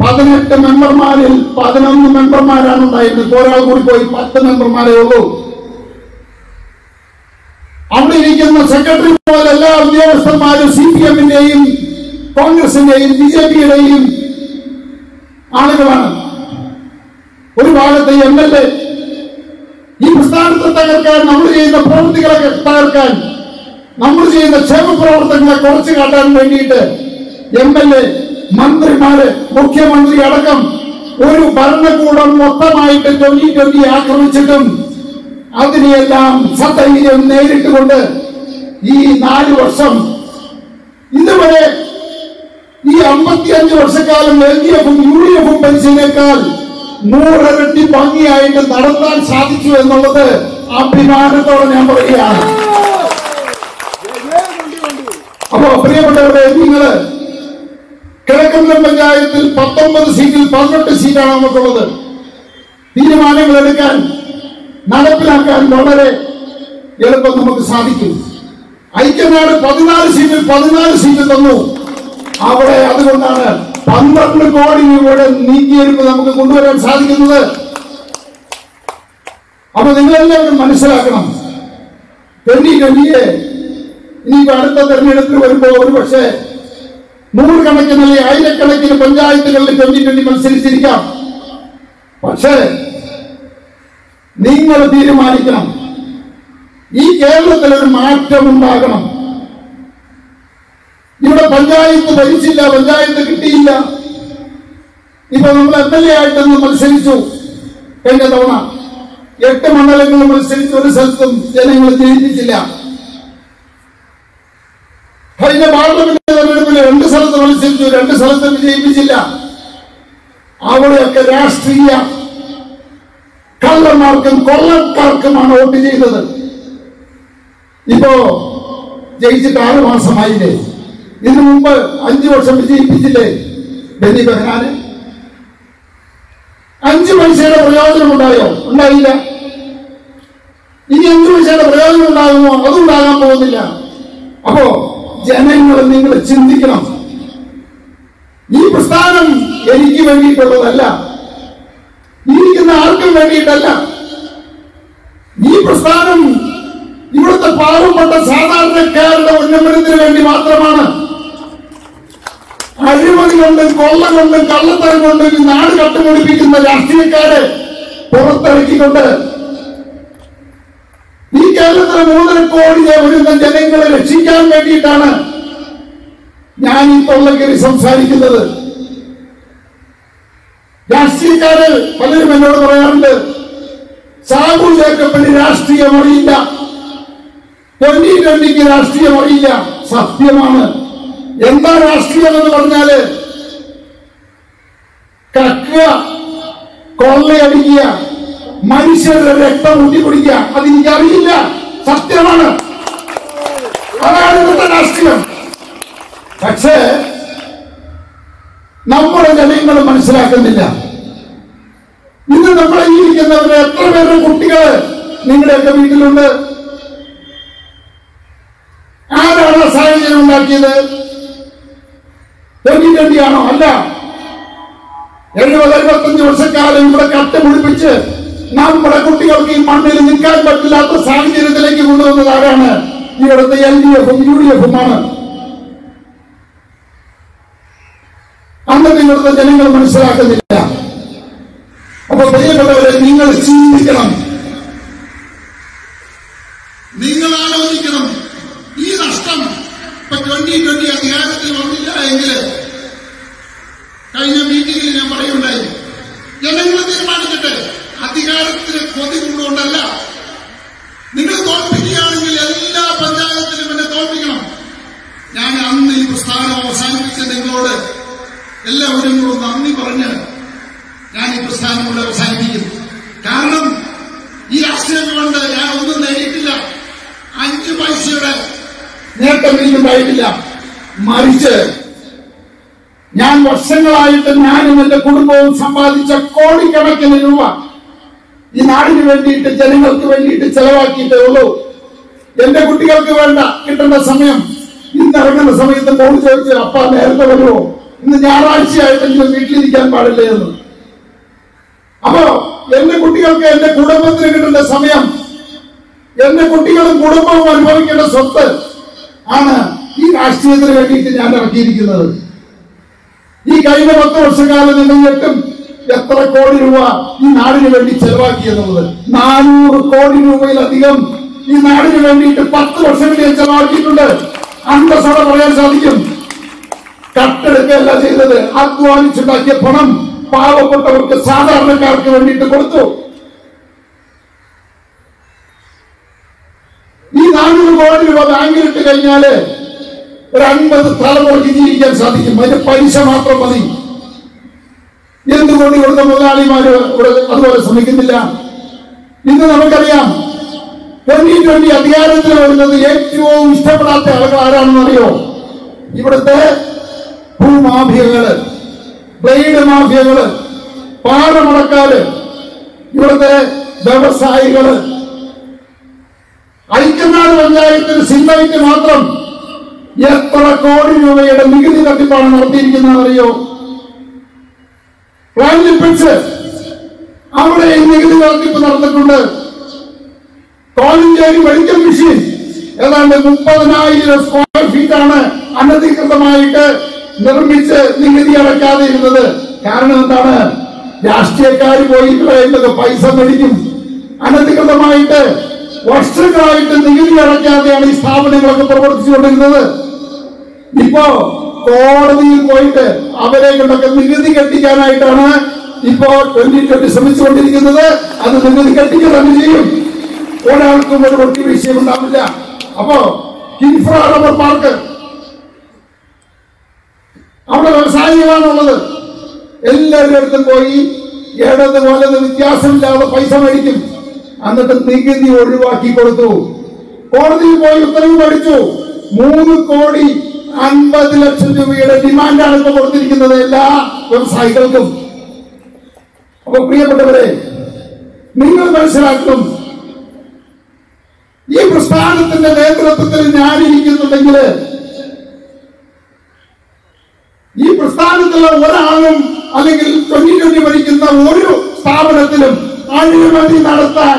S1: പതിനെട്ട് മെമ്പർമാരിൽ പതിനൊന്ന് മെമ്പർമാരാണ് ഉണ്ടായിരുന്നത്. ഒരാൾ കൂടി പോയി പത്ത് മെമ്പർമാരെ ഉള്ളൂ. അവിടെ ഇരിക്കുന്ന സെക്രട്ടറി പോലെ എല്ലാ ഉദ്യോഗസ്ഥന്മാരും സി പി എമ്മിന്റെയും കോൺഗ്രസിന്റെയും ബി ജെ പിയുടെയും ആളുകളാണ്. ഒരു ഭാഗത്ത് എം എൽ എ ഈ പ്രസ്ഥാനത്തെ തകർക്കാൻ നമ്മൾ ചെയ്യുന്ന പ്രവൃത്തികളെ തകർക്കാൻ നമ്മൾ ചെയ്യുന്ന ക്ഷേമ പ്രവർത്തനങ്ങളെ കുറച്ചു കാട്ടാൻ വേണ്ടിയിട്ട് എം എൽ എ മന്ത്രിമാര് മുഖ്യമന്ത്രി അടക്കം ഒരു ഭരണകൂടം മൊത്തമായിട്ട് ട്വന്റി ട്വന്റി ആക്രമിച്ചിട്ടും അതിനെയെല്ലാം സധൈര്യം നേരിട്ടുകൊണ്ട് ഈ നാല് വർഷം ഇതുവരെ ഈ അമ്പത്തിയഞ്ച് വർഷക്കാലം എൽ ഡി എഫും യു ഡി എഫും ഭരിച്ചതിനേക്കാൾ നൂറിരട്ടി ഭംഗിയായിട്ട് നടത്താൻ സാധിച്ചു എന്നുള്ളത് അഭിമാനത്തോടെ ഞാൻ പറയുകയാണ്. അപ്പോ പ്രിയപ്പെട്ടവരെ നിങ്ങൾ കിഴക്കമ്പലം പഞ്ചായത്തിൽ പത്തൊമ്പത് സീറ്റിൽ പതിനെട്ട് സീറ്റാണ് നമുക്കുള്ളത്. തീരുമാനങ്ങൾ എടുക്കാൻ നടപ്പിലാക്കാൻ വളരെ എളുപ്പം നമുക്ക് സാധിക്കും. ഐക്യനാട് പതിനാല് സീറ്റിൽ പതിനാല് സീറ്റ് തന്നു. അവിടെ അതുകൊണ്ടാണ് പന്ത്രണ്ട് കോടി രൂപയുടെ നീക്കിയെടുപ്പ് നമുക്ക് കൊണ്ടുവരാൻ സാധിക്കുന്നത്. അപ്പൊ നിങ്ങളെല്ലാവരും മനസ്സിലാക്കണം. ട്വന്റി ട്വന്റിയെ ഇനി അടുത്ത തെരഞ്ഞെടുപ്പിൽ വരുമ്പോൾ ഒരു പക്ഷേ നൂറുകണക്കിന് അല്ലെങ്കിൽ ആയിരക്കണക്കിന് പഞ്ചായത്തുകളിൽ ട്വന്റി ട്വന്റി മത്സരിച്ചിരിക്കാം. പക്ഷേ നിങ്ങൾ തീരുമാനിക്കണം. ഈ കേരളത്തിൽ ഒരു മാറ്റം ഉണ്ടാകണം. ഇവിടെ പഞ്ചായത്ത് ഭരിച്ചില്ല പഞ്ചായത്ത് കിട്ടിയില്ല. ഇപ്പൊ നമ്മൾ എം എൽ എ ആയിട്ടൊന്ന് മത്സരിച്ചു കഴിഞ്ഞ തവണ. എട്ട് മണ്ഡലങ്ങളിൽ മത്സരിച്ച ഒരു സ്ഥലത്തും ജനങ്ങൾ ജയിപ്പിച്ചില്ല കഴിഞ്ഞ പാർലമെന്റ് തെരഞ്ഞെടുപ്പിൽ രണ്ട് സ്ഥലത്ത് മത്സരിച്ചു രണ്ട് സ്ഥലത്ത് വിജയിപ്പിച്ചില്ല. അവിടെയൊക്കെ രാഷ്ട്രീയ കള്ളന്മാർക്കും കൊള്ളക്കാർക്കുമാണ് വോട്ട് ചെയ്തത്. ഇപ്പോ ജയിച്ചിട്ട് ആറ് മാസമായില്ലേ? ഇതിനു മുമ്പ് അഞ്ചു വർഷം വിജയിപ്പിച്ചില്ലേ? ബെന്നി ബഹനാന്? അഞ്ചു പൈസയുടെ പ്രയോജനം ഉണ്ടായോ ഉണ്ടായില്ല. ഇനി അഞ്ചു പൈസയുടെ പ്രയോജനം ഉണ്ടാകുമോ? അതുണ്ടാകാൻ പോകുന്നില്ല. അപ്പോ ജനങ്ങൾ നിങ്ങൾ ചിന്തിക്കണം. ഈ പ്രസ്ഥാനം എനിക്ക് വേണ്ടിയിട്ടുള്ളതല്ല. ഇരിക്കുന്ന ആർക്കും വേണ്ടിയിട്ടല്ല. ഈ പ്രസ്ഥാനം ഇവിടുത്തെ പാവപ്പെട്ട സാധാരണക്കാരുടെ ഉന്നമനത്തിന് വേണ്ടി മാത്രമാണ്. അഴിമതി കൊണ്ടും കൊള്ള കൊണ്ടും കള്ളത്തരം കൊണ്ടും നാട് കട്ടുപിടിപ്പിക്കുന്ന രാഷ്ട്രീയക്കാരെ പുറത്തിറക്കിക്കൊണ്ട് കേരളത്തിലെ മൂന്നര കോടി വരുന്ന ജനങ്ങളെ രക്ഷിക്കാൻ വേണ്ടിയിട്ടാണ് ഞാൻ ഈ തൊള്ളക്കേറി സംസാരിക്കുന്നത്. രാഷ്ട്രീയക്കാര് പലരും എന്നോട് പറയാറുണ്ട് സാബു ജേക്കബിന് രാഷ്ട്രീയം അറിയില്ല ട്വന്റി ട്വന്റിക്ക് രാഷ്ട്രീയം അറിയില്ല സത്യമാണ്. എന്താ രാഷ്ട്രീയം എന്ന് പറഞ്ഞാൽ കക്കുക കൊള്ളയടിക്കുക മനുഷ്യരുടെ രക്തം ഊട്ടിക്കുടിക്കുക അതെനിക്കറിയില്ല സത്യമാണ്. അതാണ് ഇവിടുത്തെ രാഷ്ട്രീയം. പക്ഷേ നമ്മുടെ ജനങ്ങൾ മനസ്സിലാക്കുന്നില്ല. ഇന്ന് നമ്മളെ ജീവിക്കുന്നവരുടെ എത്ര പേരുടെ കുട്ടികൾ നിങ്ങളുടെയൊക്കെ വീട്ടിലുണ്ട്? ആരാണ് സാഹചര്യം ഉണ്ടാക്കിയത്? ട്വന്റി ട്വന്റി ആണോ അല്ല. എഴുപത് എഴുപത്തഞ്ച് വർഷക്കാലം ഇവിടെ കട്ട് മുടിപ്പിച്ച് നമ്മുടെ കുട്ടികൾക്ക് ഈ മണ്ണിൽ നിൽക്കാൻ പറ്റില്ലാത്ത സാഹചര്യത്തിലേക്ക് കൊണ്ടുവന്നത് ആരാണ് ഇവിടുത്തെ എൽ ഡി എഫും യു ഡി എഫും ആണ്. അന്നത്തെ ഇവിടുത്തെ ജനങ്ങൾ മനസ്സിലാക്കുന്നില്ല. അപ്പൊ പ്രിയപ്പെട്ടവരെ നിങ്ങൾ ചിന്തിക്കണം. നിങ്ങൾ ആലോചിക്കണം. ഈ നഷ്ടം ഇപ്പൊ ട്വന്റി ട്വന്റി അധികാരത്തിൽ വന്നില്ല എങ്കിൽ കഴിഞ്ഞ മീറ്റിംഗിൽ ഞാൻ പറയുണ്ടായി ജനങ്ങൾ തീരുമാനിക്കട്ടെ. അധികാരത്തിന് കൊതി കൊണ്ടുകൊണ്ടല്ല നിങ്ങൾ തോൽപ്പിക്കുകയാണെങ്കിൽ എല്ലാ പഞ്ചായത്തിലും എന്നെ തോൽപ്പിക്കണം. ഞാൻ അന്ന് ഈ പ്രസ്ഥാനം അവസാനിപ്പിച്ച നിങ്ങളോട് എല്ലാവരും കൂടെ നന്ദി പറഞ്ഞ് ഞാൻ ഈ പ്രസ്ഥാനം കൂടെ അവസാനിപ്പിക്കും. കാരണം ഈ രാഷ്ട്രീയം കൊണ്ട് ഞാൻ ഒന്നും നേടിയിട്ടില്ല. അഞ്ച് പൈസയുടെ നേട്ടം എനിക്കുണ്ടായിട്ടില്ല മറിച്ച് ഞാൻ വർഷങ്ങളായിട്ട് ഞാനും എന്റെ കുടുംബവും സമ്പാദിച്ച കോടിക്കണക്കിന് രൂപ ഈ നാടിന് വേണ്ടിയിട്ട് ജനങ്ങൾക്ക് വേണ്ടിയിട്ട് ചെലവാക്കിയിട്ടേ ഉള്ളൂ. എന്റെ കുട്ടികൾക്ക് വേണ്ട കിട്ടേണ്ട സമയം. ഇന്ന് ഇറങ്ങുന്ന സമയത്ത് മോൾ ചോദിച്ചു അപ്പ നേരത്തെ വരുമോ? ഇന്ന് ഞായറാഴ്ചയായിട്ടെങ്കിലും വീട്ടിലിരിക്കാൻ പാടില്ലേ എന്ന്? അപ്പോ എന്റെ കുട്ടികൾക്ക് എന്റെ കുടുംബത്തിന് കിട്ടേണ്ട സമയം എന്റെ കുട്ടികളും കുടുംബവും അനുഭവിക്കേണ്ട സ്വത്ത് ആണ് ഈ രാഷ്ട്രീയത്തിന് വേണ്ടിയിട്ട് ഞാൻ ഇറക്കിയിരിക്കുന്നത്. ഈ കഴിഞ്ഞ പത്ത് വർഷക്കാലം നിങ്ങൾ ഞെട്ടും. എത്ര കോടി രൂപ ഈ നാടിന് വേണ്ടി ചെലവാക്കി എന്നുള്ളത്? നാനൂറ് കോടി രൂപയിലധികം ഈ നാടിന് വേണ്ടിയിട്ട് പത്ത് വർഷങ്ങളിൽ ചെലവാക്കിയിട്ടുണ്ട്. അന്തസ്സോടെ പറയാൻ സാധിക്കും. കട്ടെടുക്കുകയല്ല ചെയ്തത്. അധ്വാനിച്ചുണ്ടാക്കിയ പണം പാവപ്പെട്ടവർക്ക് സാധാരണക്കാർക്ക് വേണ്ടിയിട്ട് കൊടുത്തു. ഈ നാനൂറ് കോടി രൂപ ബാങ്കിലിട്ട് കഴിഞ്ഞാൽ ഒരു അൻപത് തലമുറയ്ക്ക് ജീവിക്കാൻ സാധിക്കും. അതിന്റെ പലിശ മാത്രം മതി. എന്തുകൊണ്ട് ഇവിടുത്തെ മുതലാളിമാര് ഇവിടെ അതുപോലെ ശ്രമിക്കുന്നില്ല? ഇന്ന് നമുക്കറിയാം ട്വന്റി ട്വന്റി അധികാരത്തിൽ വരുന്നത് ഏറ്റവും ഇഷ്ടപ്പെടാത്ത ആളുകൾ ആരാണെന്ന് അറിയോ? ഇവിടുത്തെ ഭൂമാഫിയകൾ ബ്ലേഡ് മാഫിയകൾ പാടമുടക്കാൽ ഇവിടുത്തെ വ്യവസായികൾ. ഐക്യനാട് പഞ്ചായത്തിന് സിനിമയ്ക്ക് മാത്രം എത്ര കോടി രൂപയുടെ നികുതി തട്ടിപ്പാണ് നടത്തിയിരിക്കുന്നത് പ്ലാനിൽപ്പിച്ച് അവിടെ നികുതി തട്ടിപ്പ് നടന്നിട്ടുണ്ട്? കോലഞ്ചേരി മെഡിക്കൽ മെഷീൻ ഏതാണ്ട് മുപ്പതിനായിരം സ്ക്വയർ ഫീറ്റ് ആണ് അനധികൃതമായിട്ട് നിർമ്മിച്ച് നികുതി അടയ്ക്കാതെ ഇരുന്നത്. കാരണം എന്താണ്? രാഷ്ട്രീയക്കാർ പോയി ഇവരുടെ പൈസ മേടിക്കും. അനധികൃതമായിട്ട് വർഷങ്ങളായിട്ട് നികുതി അടയ്ക്കാതെയാണ് ഈ സ്ഥാപനങ്ങളൊക്കെ പ്രവർത്തിച്ചുകൊണ്ടിരുന്നത്. ഇപ്പോ കോടതിയിൽ പോയിട്ട് അവരെ കൊണ്ടൊക്കെ നികുതി കെട്ടിക്കാനായിട്ടാണ് ഇപ്പോ ട്വന്റി ട്വന്റി ശ്രമിച്ചുകൊണ്ടിരിക്കുന്നത്. അത് നികുതി കെട്ടിക്കുക തന്നെ ചെയ്യും. ഒരാൾക്കും ഒരു വൃത്തി വിഷയം ഉണ്ടാവില്ല. അപ്പോ ഇൻഫ്രാ പാർക്ക് അവിടെ വ്യവസായികളാണുള്ളത്. എല്ലാവരുടെ അടുത്തും പോയി ഇടത് വലത് വ്യത്യാസമില്ലാതെ പൈസ മേടിക്കും. എന്നിട്ട് നികുതി ഒഴിവാക്കി കൊടുത്തു. കോടതിയിൽ പോയി ഉത്തരവ് പഠിച്ചു. മൂന്ന് കോടി അൻപത് ലക്ഷം രൂപയുടെ ഡിമാൻഡാണ് ഇപ്പൊ കൊടുത്തിരിക്കുന്നത് എല്ലാ വ്യവസായികൾക്കും. അപ്പൊ പ്രിയപ്പെട്ടവരെ നിങ്ങൾ മനസ്സിലാക്കും ഈ പ്രസ്ഥാനത്തിന്റെ നേതൃത്വത്തിൽ ഞാനിരിക്കുന്നുണ്ടെങ്കിൽ ഈ പ്രസ്ഥാനത്തിലുള്ള ഒരാളും അല്ലെങ്കിൽ ട്വന്റി പഠിക്കുന്ന ഒരു സ്ഥാപനത്തിലും അഴിമതി നടത്താൻ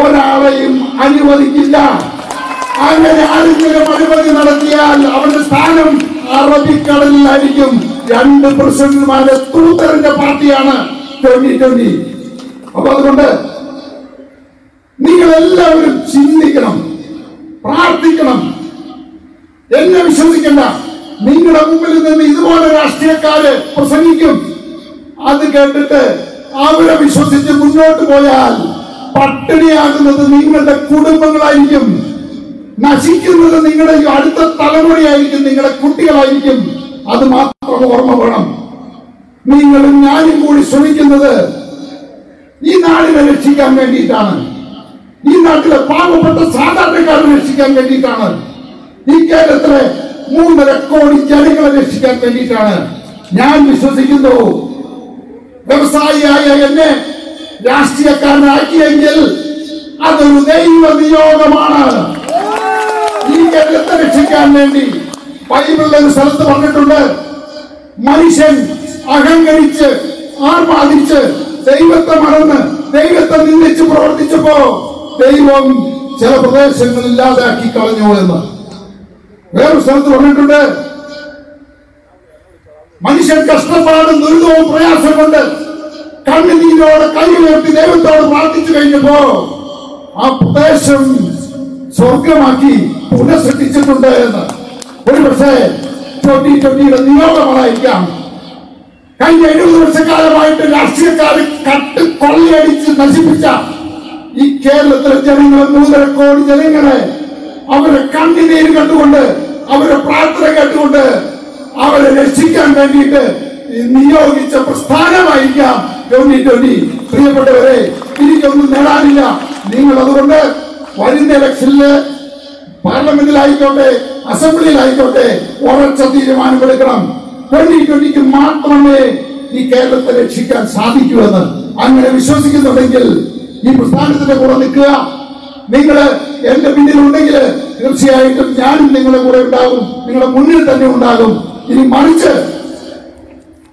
S1: ഒരാളെയും അനുവദിക്കില്ല. അങ്ങനെ ആരെങ്കിലും അഴിമതി നടത്തിയാൽ അവന്റെ സ്ഥാനം അറബിക്കടലിലായിരിക്കും. രണ്ട് പ്രസിഡന്റുമാരെ തൂത്തറിന്റെ പാർട്ടിയാണ്. ട്വന്റി ട്വന്റി അപ്പൊ അതുകൊണ്ട് നിങ്ങൾ എല്ലാവരും ചിന്തിക്കണം പ്രാർത്ഥിക്കണം. എന്നെ വിശ്വസിക്കണ്ട. നിങ്ങളുടെ മുമ്പിൽ നിന്ന് ഇതുപോലെ രാഷ്ട്രീയക്കാര് പ്രസംഗിക്കും. അത് കേട്ടിട്ട് അവരെ വിശ്വസിച്ച് മുന്നോട്ട് പോയാൽ പട്ടിണിയാകുന്നത് നിങ്ങളുടെ കുടുംബങ്ങളായിരിക്കും. നശിക്കുന്നത് നിങ്ങളുടെ അടുത്ത തലമുറയായിരിക്കും നിങ്ങളുടെ കുട്ടികളായിരിക്കും. അത് മാത്രം ഓർമ്മ വേണം. നിങ്ങളും ഞാനും കൂടി ശ്രമിക്കുന്നത് ഈ നാടിനെ രക്ഷിക്കാൻ വേണ്ടിയിട്ടാണ്. ഈ നാട്ടിലെ പാവപ്പെട്ട സാധാരണക്കാരെ രക്ഷിക്കാൻ വേണ്ടിയിട്ടാണ്. ഈ കേരളത്തിലെ മൂന്നര കോടി ജനങ്ങളെ രക്ഷിക്കാൻ വേണ്ടിയിട്ടാണ്. ഞാൻ വിശ്വസിക്കുന്നു. വ്യവസായിയായ എന്നെ രാഷ്ട്രീയക്കാരനാക്കിയെങ്കിൽ അതൊരു ദൈവ നിയോഗമാണ്. ഈ കേരളത്തെ രക്ഷിക്കാൻ വേണ്ടി ബൈബിളിൽ ഒരു സ്ഥലത്ത് പറഞ്ഞിട്ടുണ്ട് മനുഷ്യൻ അഹങ്കരിച്ച് ആർമാദിച്ച് ദൈവത്തെ മറന്ന് ദൈവത്തെ നിന്ദിച്ച് പ്രവർത്തിച്ചപ്പോ ദൈവം ചില പ്രദേശങ്ങൾ ഇല്ലാതാക്കി കളഞ്ഞു എന്ന്. വേറൊരു സ്ഥലത്ത് പറഞ്ഞിട്ടുണ്ട് മനുഷ്യൻ കഷ്ടപ്പാടും ദുരിതവും പ്രയാസം കൊണ്ട് കണ്ണുനീരോടെ കൈ ഉയർത്തി ദൈവത്തോട് പ്രാർത്ഥിച്ചു കഴിഞ്ഞപ്പോ ആ പ്രദേശം സ്വർഗമാക്കി പുനഃസൃഷ്ടിച്ചിട്ടുണ്ട് എന്ന്. ഒരു പക്ഷേ ട്വന്റി ട്വന്റിയുടെ നിയോഗമായിരിക്കാം കഴിഞ്ഞ എഴുപത് വർഷക്കാലമായിട്ട് രാഷ്ട്രീയക്കാർ കട്ട് കൊള്ളയടിച്ച് നശിപ്പിച്ച ഈ കേരളത്തിലെ ജനങ്ങളെ മൂന്നര കോടി ജനങ്ങളെ അവരെ കണ്ണിനീര് കണ്ടുകൊണ്ട് അവരെ പ്രാർത്ഥന കേട്ടുകൊണ്ട് അവരെ രക്ഷിക്കാൻ വേണ്ടിയിട്ട് നിയോഗിച്ച പ്രസ്ഥാനമായിരിക്കാം ട്വന്റി ട്വന്റി. പ്രിയപ്പെട്ടവരെ എനിക്കൊന്നും നേടാനില്ല. നിങ്ങൾ അതുകൊണ്ട് വരുന്ന ഇലക്ഷനിൽ പാർലമെന്റിലായിക്കോട്ടെ അസംബ്ലിയിലായിക്കോട്ടെ ഉറച്ച തീരുമാനമെടുക്കണം. ട്വന്റി ട്വന്റിക്ക് മാത്രമേ ഈ കേരളത്തെ രക്ഷിക്കാൻ സാധിക്കൂ എന്ന് അങ്ങനെ വിശ്വസിക്കുന്നുണ്ടെങ്കിൽ ഈ പ്രസ്ഥാനത്തിന്റെ കൂടെ നിൽക്കുക. നിങ്ങൾ എന്റെ പിന്നിൽ ഉണ്ടെങ്കിൽ തീർച്ചയായിട്ടും ഞാനും നിങ്ങളുടെ കൂടെ ഉണ്ടാകും. നിങ്ങളുടെ മുന്നിൽ തന്നെ ഉണ്ടാകും. ഇനി മറിച്ച്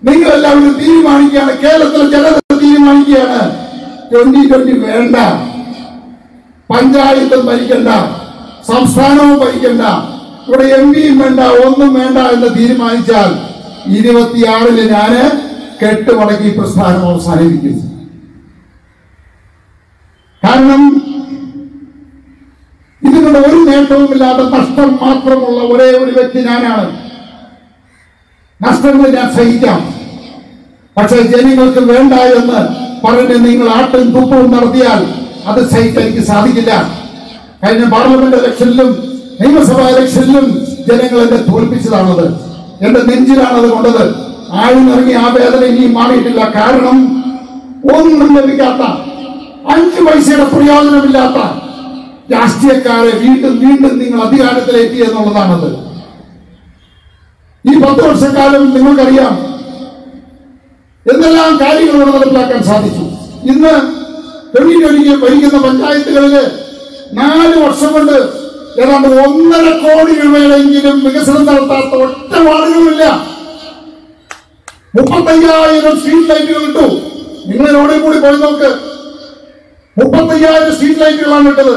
S1: നിങ്ങൾ എല്ലാവരും തീരുമാനിക്കുകയാണ്. കേരളത്തിലെ ജനത തീരുമാനിക്കുകയാണ്. ട്വന്റി ട്വന്റി വേണ്ട. പഞ്ചായത്തും ഭരിക്കണ്ട സംസ്ഥാനവും ഭരിക്കണ്ട. ഇവിടെ എം പിയും വേണ്ട ഒന്നും വേണ്ട എന്ന് തീരുമാനിച്ചാൽ ഇരുപത്തിയാറിൽ ഞാൻ കെട്ടുമടക്കി പ്രസ്ഥാനം അവസാനിപ്പിക്കും. കാരണം ഇതിനുള്ള ഒരു നേട്ടവുമില്ലാതെ നഷ്ടം മാത്രമുള്ള ഒരേ ഒരു വ്യക്തി ഞാനാണ്. നഷ്ടങ്ങൾ ഞാൻ സഹിക്കാം. പക്ഷെ ജനങ്ങൾക്ക് വേണ്ട എന്ന് പറഞ്ഞ് നിങ്ങൾ ആട്ടും തുപ്പവും നടത്തിയാൽ അത് സഹിക്കാൻ എനിക്ക് സാധിക്കില്ല. കഴിഞ്ഞ പാർലമെന്റ് ഇലക്ഷനിലും നിയമസഭാ ഇലക്ഷനിലും ജനങ്ങൾ എന്നെ തോൽപ്പിച്ചതാണത്. എന്റെ നെഞ്ചിലാണത് കൊണ്ടത്. ആഴ്ന്നിറങ്ങി ആ വേദന ഇനിയും മാറിയിട്ടില്ല. കാരണം ഒന്നും ലഭിക്കാത്ത അഞ്ചു പൈസയുടെ പ്രയോജനമില്ലാത്ത രാഷ്ട്രീയക്കാരെ വീണ്ടും വീണ്ടും നിങ്ങൾ അധികാരത്തിലെത്തി എന്നുള്ളതാണത്. ഈ പത്ത് വർഷക്കാലം നിങ്ങൾക്കറിയാം. എന്തെല്ലാം കാര്യങ്ങളോട് നടപ്പിലാക്കാൻ സാധിച്ചു. ഇന്ന് ട്വന്റിക്ക് ഭരിക്കുന്ന പഞ്ചായത്തുകളിൽ നാല് വർഷം കൊണ്ട് ഏതാണ്ട് ഒന്നര കോടി രൂപയുടെങ്കിലും വികസനം നടത്താത്ത ഒറ്റ വാർഡുകളില്ല മുപ്പത്തയ്യായിരം സ്ട്രീറ്റ് ലൈറ്റുകൾ ഇട്ടു. നിങ്ങൾ റോഡിൽ കൂടി പോയി നോക്ക്. മുപ്പത്തയ്യായിരം സ്ട്രീറ്റ് ലൈറ്റുകളാണ് ഇട്ടത്.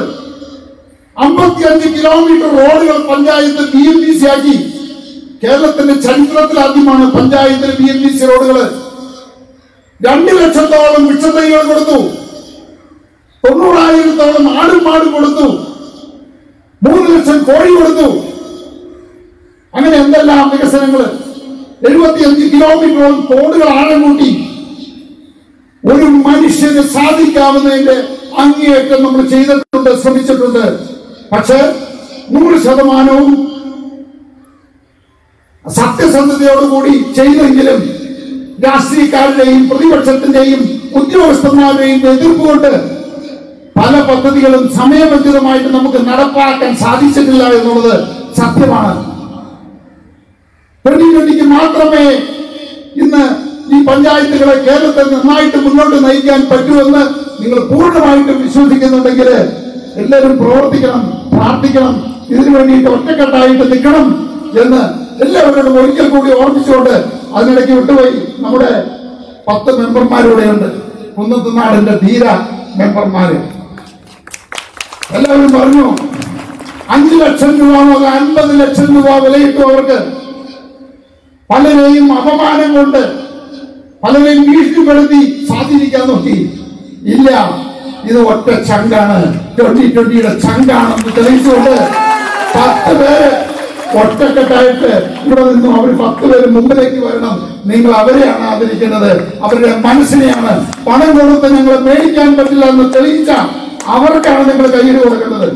S1: അമ്പത്തിയഞ്ച് കിലോമീറ്റർ റോഡുകൾ panchayat B M D C ആക്കി. കേരളത്തിന്റെ ചരിത്രത്തിൽ ആദ്യമാണ് പഞ്ചായത്തിന് ബി എം ഡി സി റോഡുകൾ രണ്ടു ലക്ഷത്തോളം വൃക്ഷത്തൈകൾ കൊടുത്തു. തൊണ്ണൂറായിരത്തോളം ആടും മാടും കൊടുത്തു. മൂന്ന് ലക്ഷം കോഴി കൊടുത്തു. അങ്ങനെ എന്തെല്ലാം വികസനങ്ങൾ എഴുപത്തിയഞ്ച് കിലോമീറ്ററോളം തോടുകൾ ആഴം കൂട്ടി. ഒരു മനുഷ്യന് സാധിക്കാവുന്നതിന്റെ അങ്ങേയറ്റം നമ്മൾ ചെയ്തിട്ടുണ്ട് ശ്രമിച്ചിട്ടുണ്ട്. പക്ഷെ നൂറ് ശതമാനവും സത്യസന്ധതയോടുകൂടി ചെയ്തെങ്കിലും രാഷ്ട്രീയക്കാരുടെയും പ്രതിപക്ഷത്തിന്റെയും ഉദ്യോഗസ്ഥന്മാരുടെയും എതിർപ്പ് കൊണ്ട് പല പദ്ധതികളും സമയബന്ധിതമായിട്ട് നമുക്ക് നടപ്പാക്കാൻ സാധിച്ചിട്ടില്ല എന്നുള്ളത് സത്യമാണ്. ട്വന്റി ട്വന്റിക്ക് മാത്രമേ ഇന്ന് ഈ പഞ്ചായത്തുകളെ കേരളത്തിൽ നന്നായിട്ട് മുന്നോട്ട് നയിക്കാൻ പറ്റുമെന്ന് നിങ്ങൾ പൂർണമായിട്ടും വിശ്വസിക്കുന്നുണ്ടെങ്കിൽ എല്ലാവരും പ്രവർത്തിക്കണം പ്രാർത്ഥിക്കണം ഇതിനു വേണ്ടിയിട്ട് ഒറ്റക്കെട്ടായിട്ട് നിൽക്കണം എന്ന് എല്ലാവരോടും ഒരിക്കൽ കൂടി ഓർമ്മിച്ചുകൊണ്ട് അതിനിടയ്ക്ക് വിട്ടുപോയി നമ്മുടെ പത്ത് മെമ്പർമാരിവിടെയുണ്ട് കുന്നത്തുനാടിന്റെ ധീര മെമ്പർമാര്. എല്ലാവരും പറഞ്ഞു അഞ്ചു ലക്ഷം രൂപ മുതൽ അൻപത് ലക്ഷം രൂപ വിലയിട്ടു അവർക്ക് പലരെയും അപമാനം കൊണ്ട് പലരെയും ഭീഷണിപ്പെടുത്തി സ്വാധീനിക്കാൻ നോക്കി. ഇല്ല ഇത് ഒറ്റ ചങ്കാണ്. ട്വന്റി ട്വന്റിയുടെ ചങ്കാണെന്ന് തെളിയിച്ചുകൊണ്ട് പത്ത് പേര് ഒറ്റക്കെട്ടായിട്ട് ഇവിടെ നിന്നും അവർ പത്ത് പേര് മുമ്പിലേക്ക് വരണം. നിങ്ങൾ അവരെയാണ് ആദരിക്കേണ്ടത്. അവരുടെ മനസ്സിനെയാണ് പണം കൊടുത്ത് ഞങ്ങളെ മേടിക്കാൻ പറ്റില്ല എന്ന് തെളിയിച്ച അവർക്കാണ് നിങ്ങൾ കയ്യിൽ കൊടുക്കുന്നത്.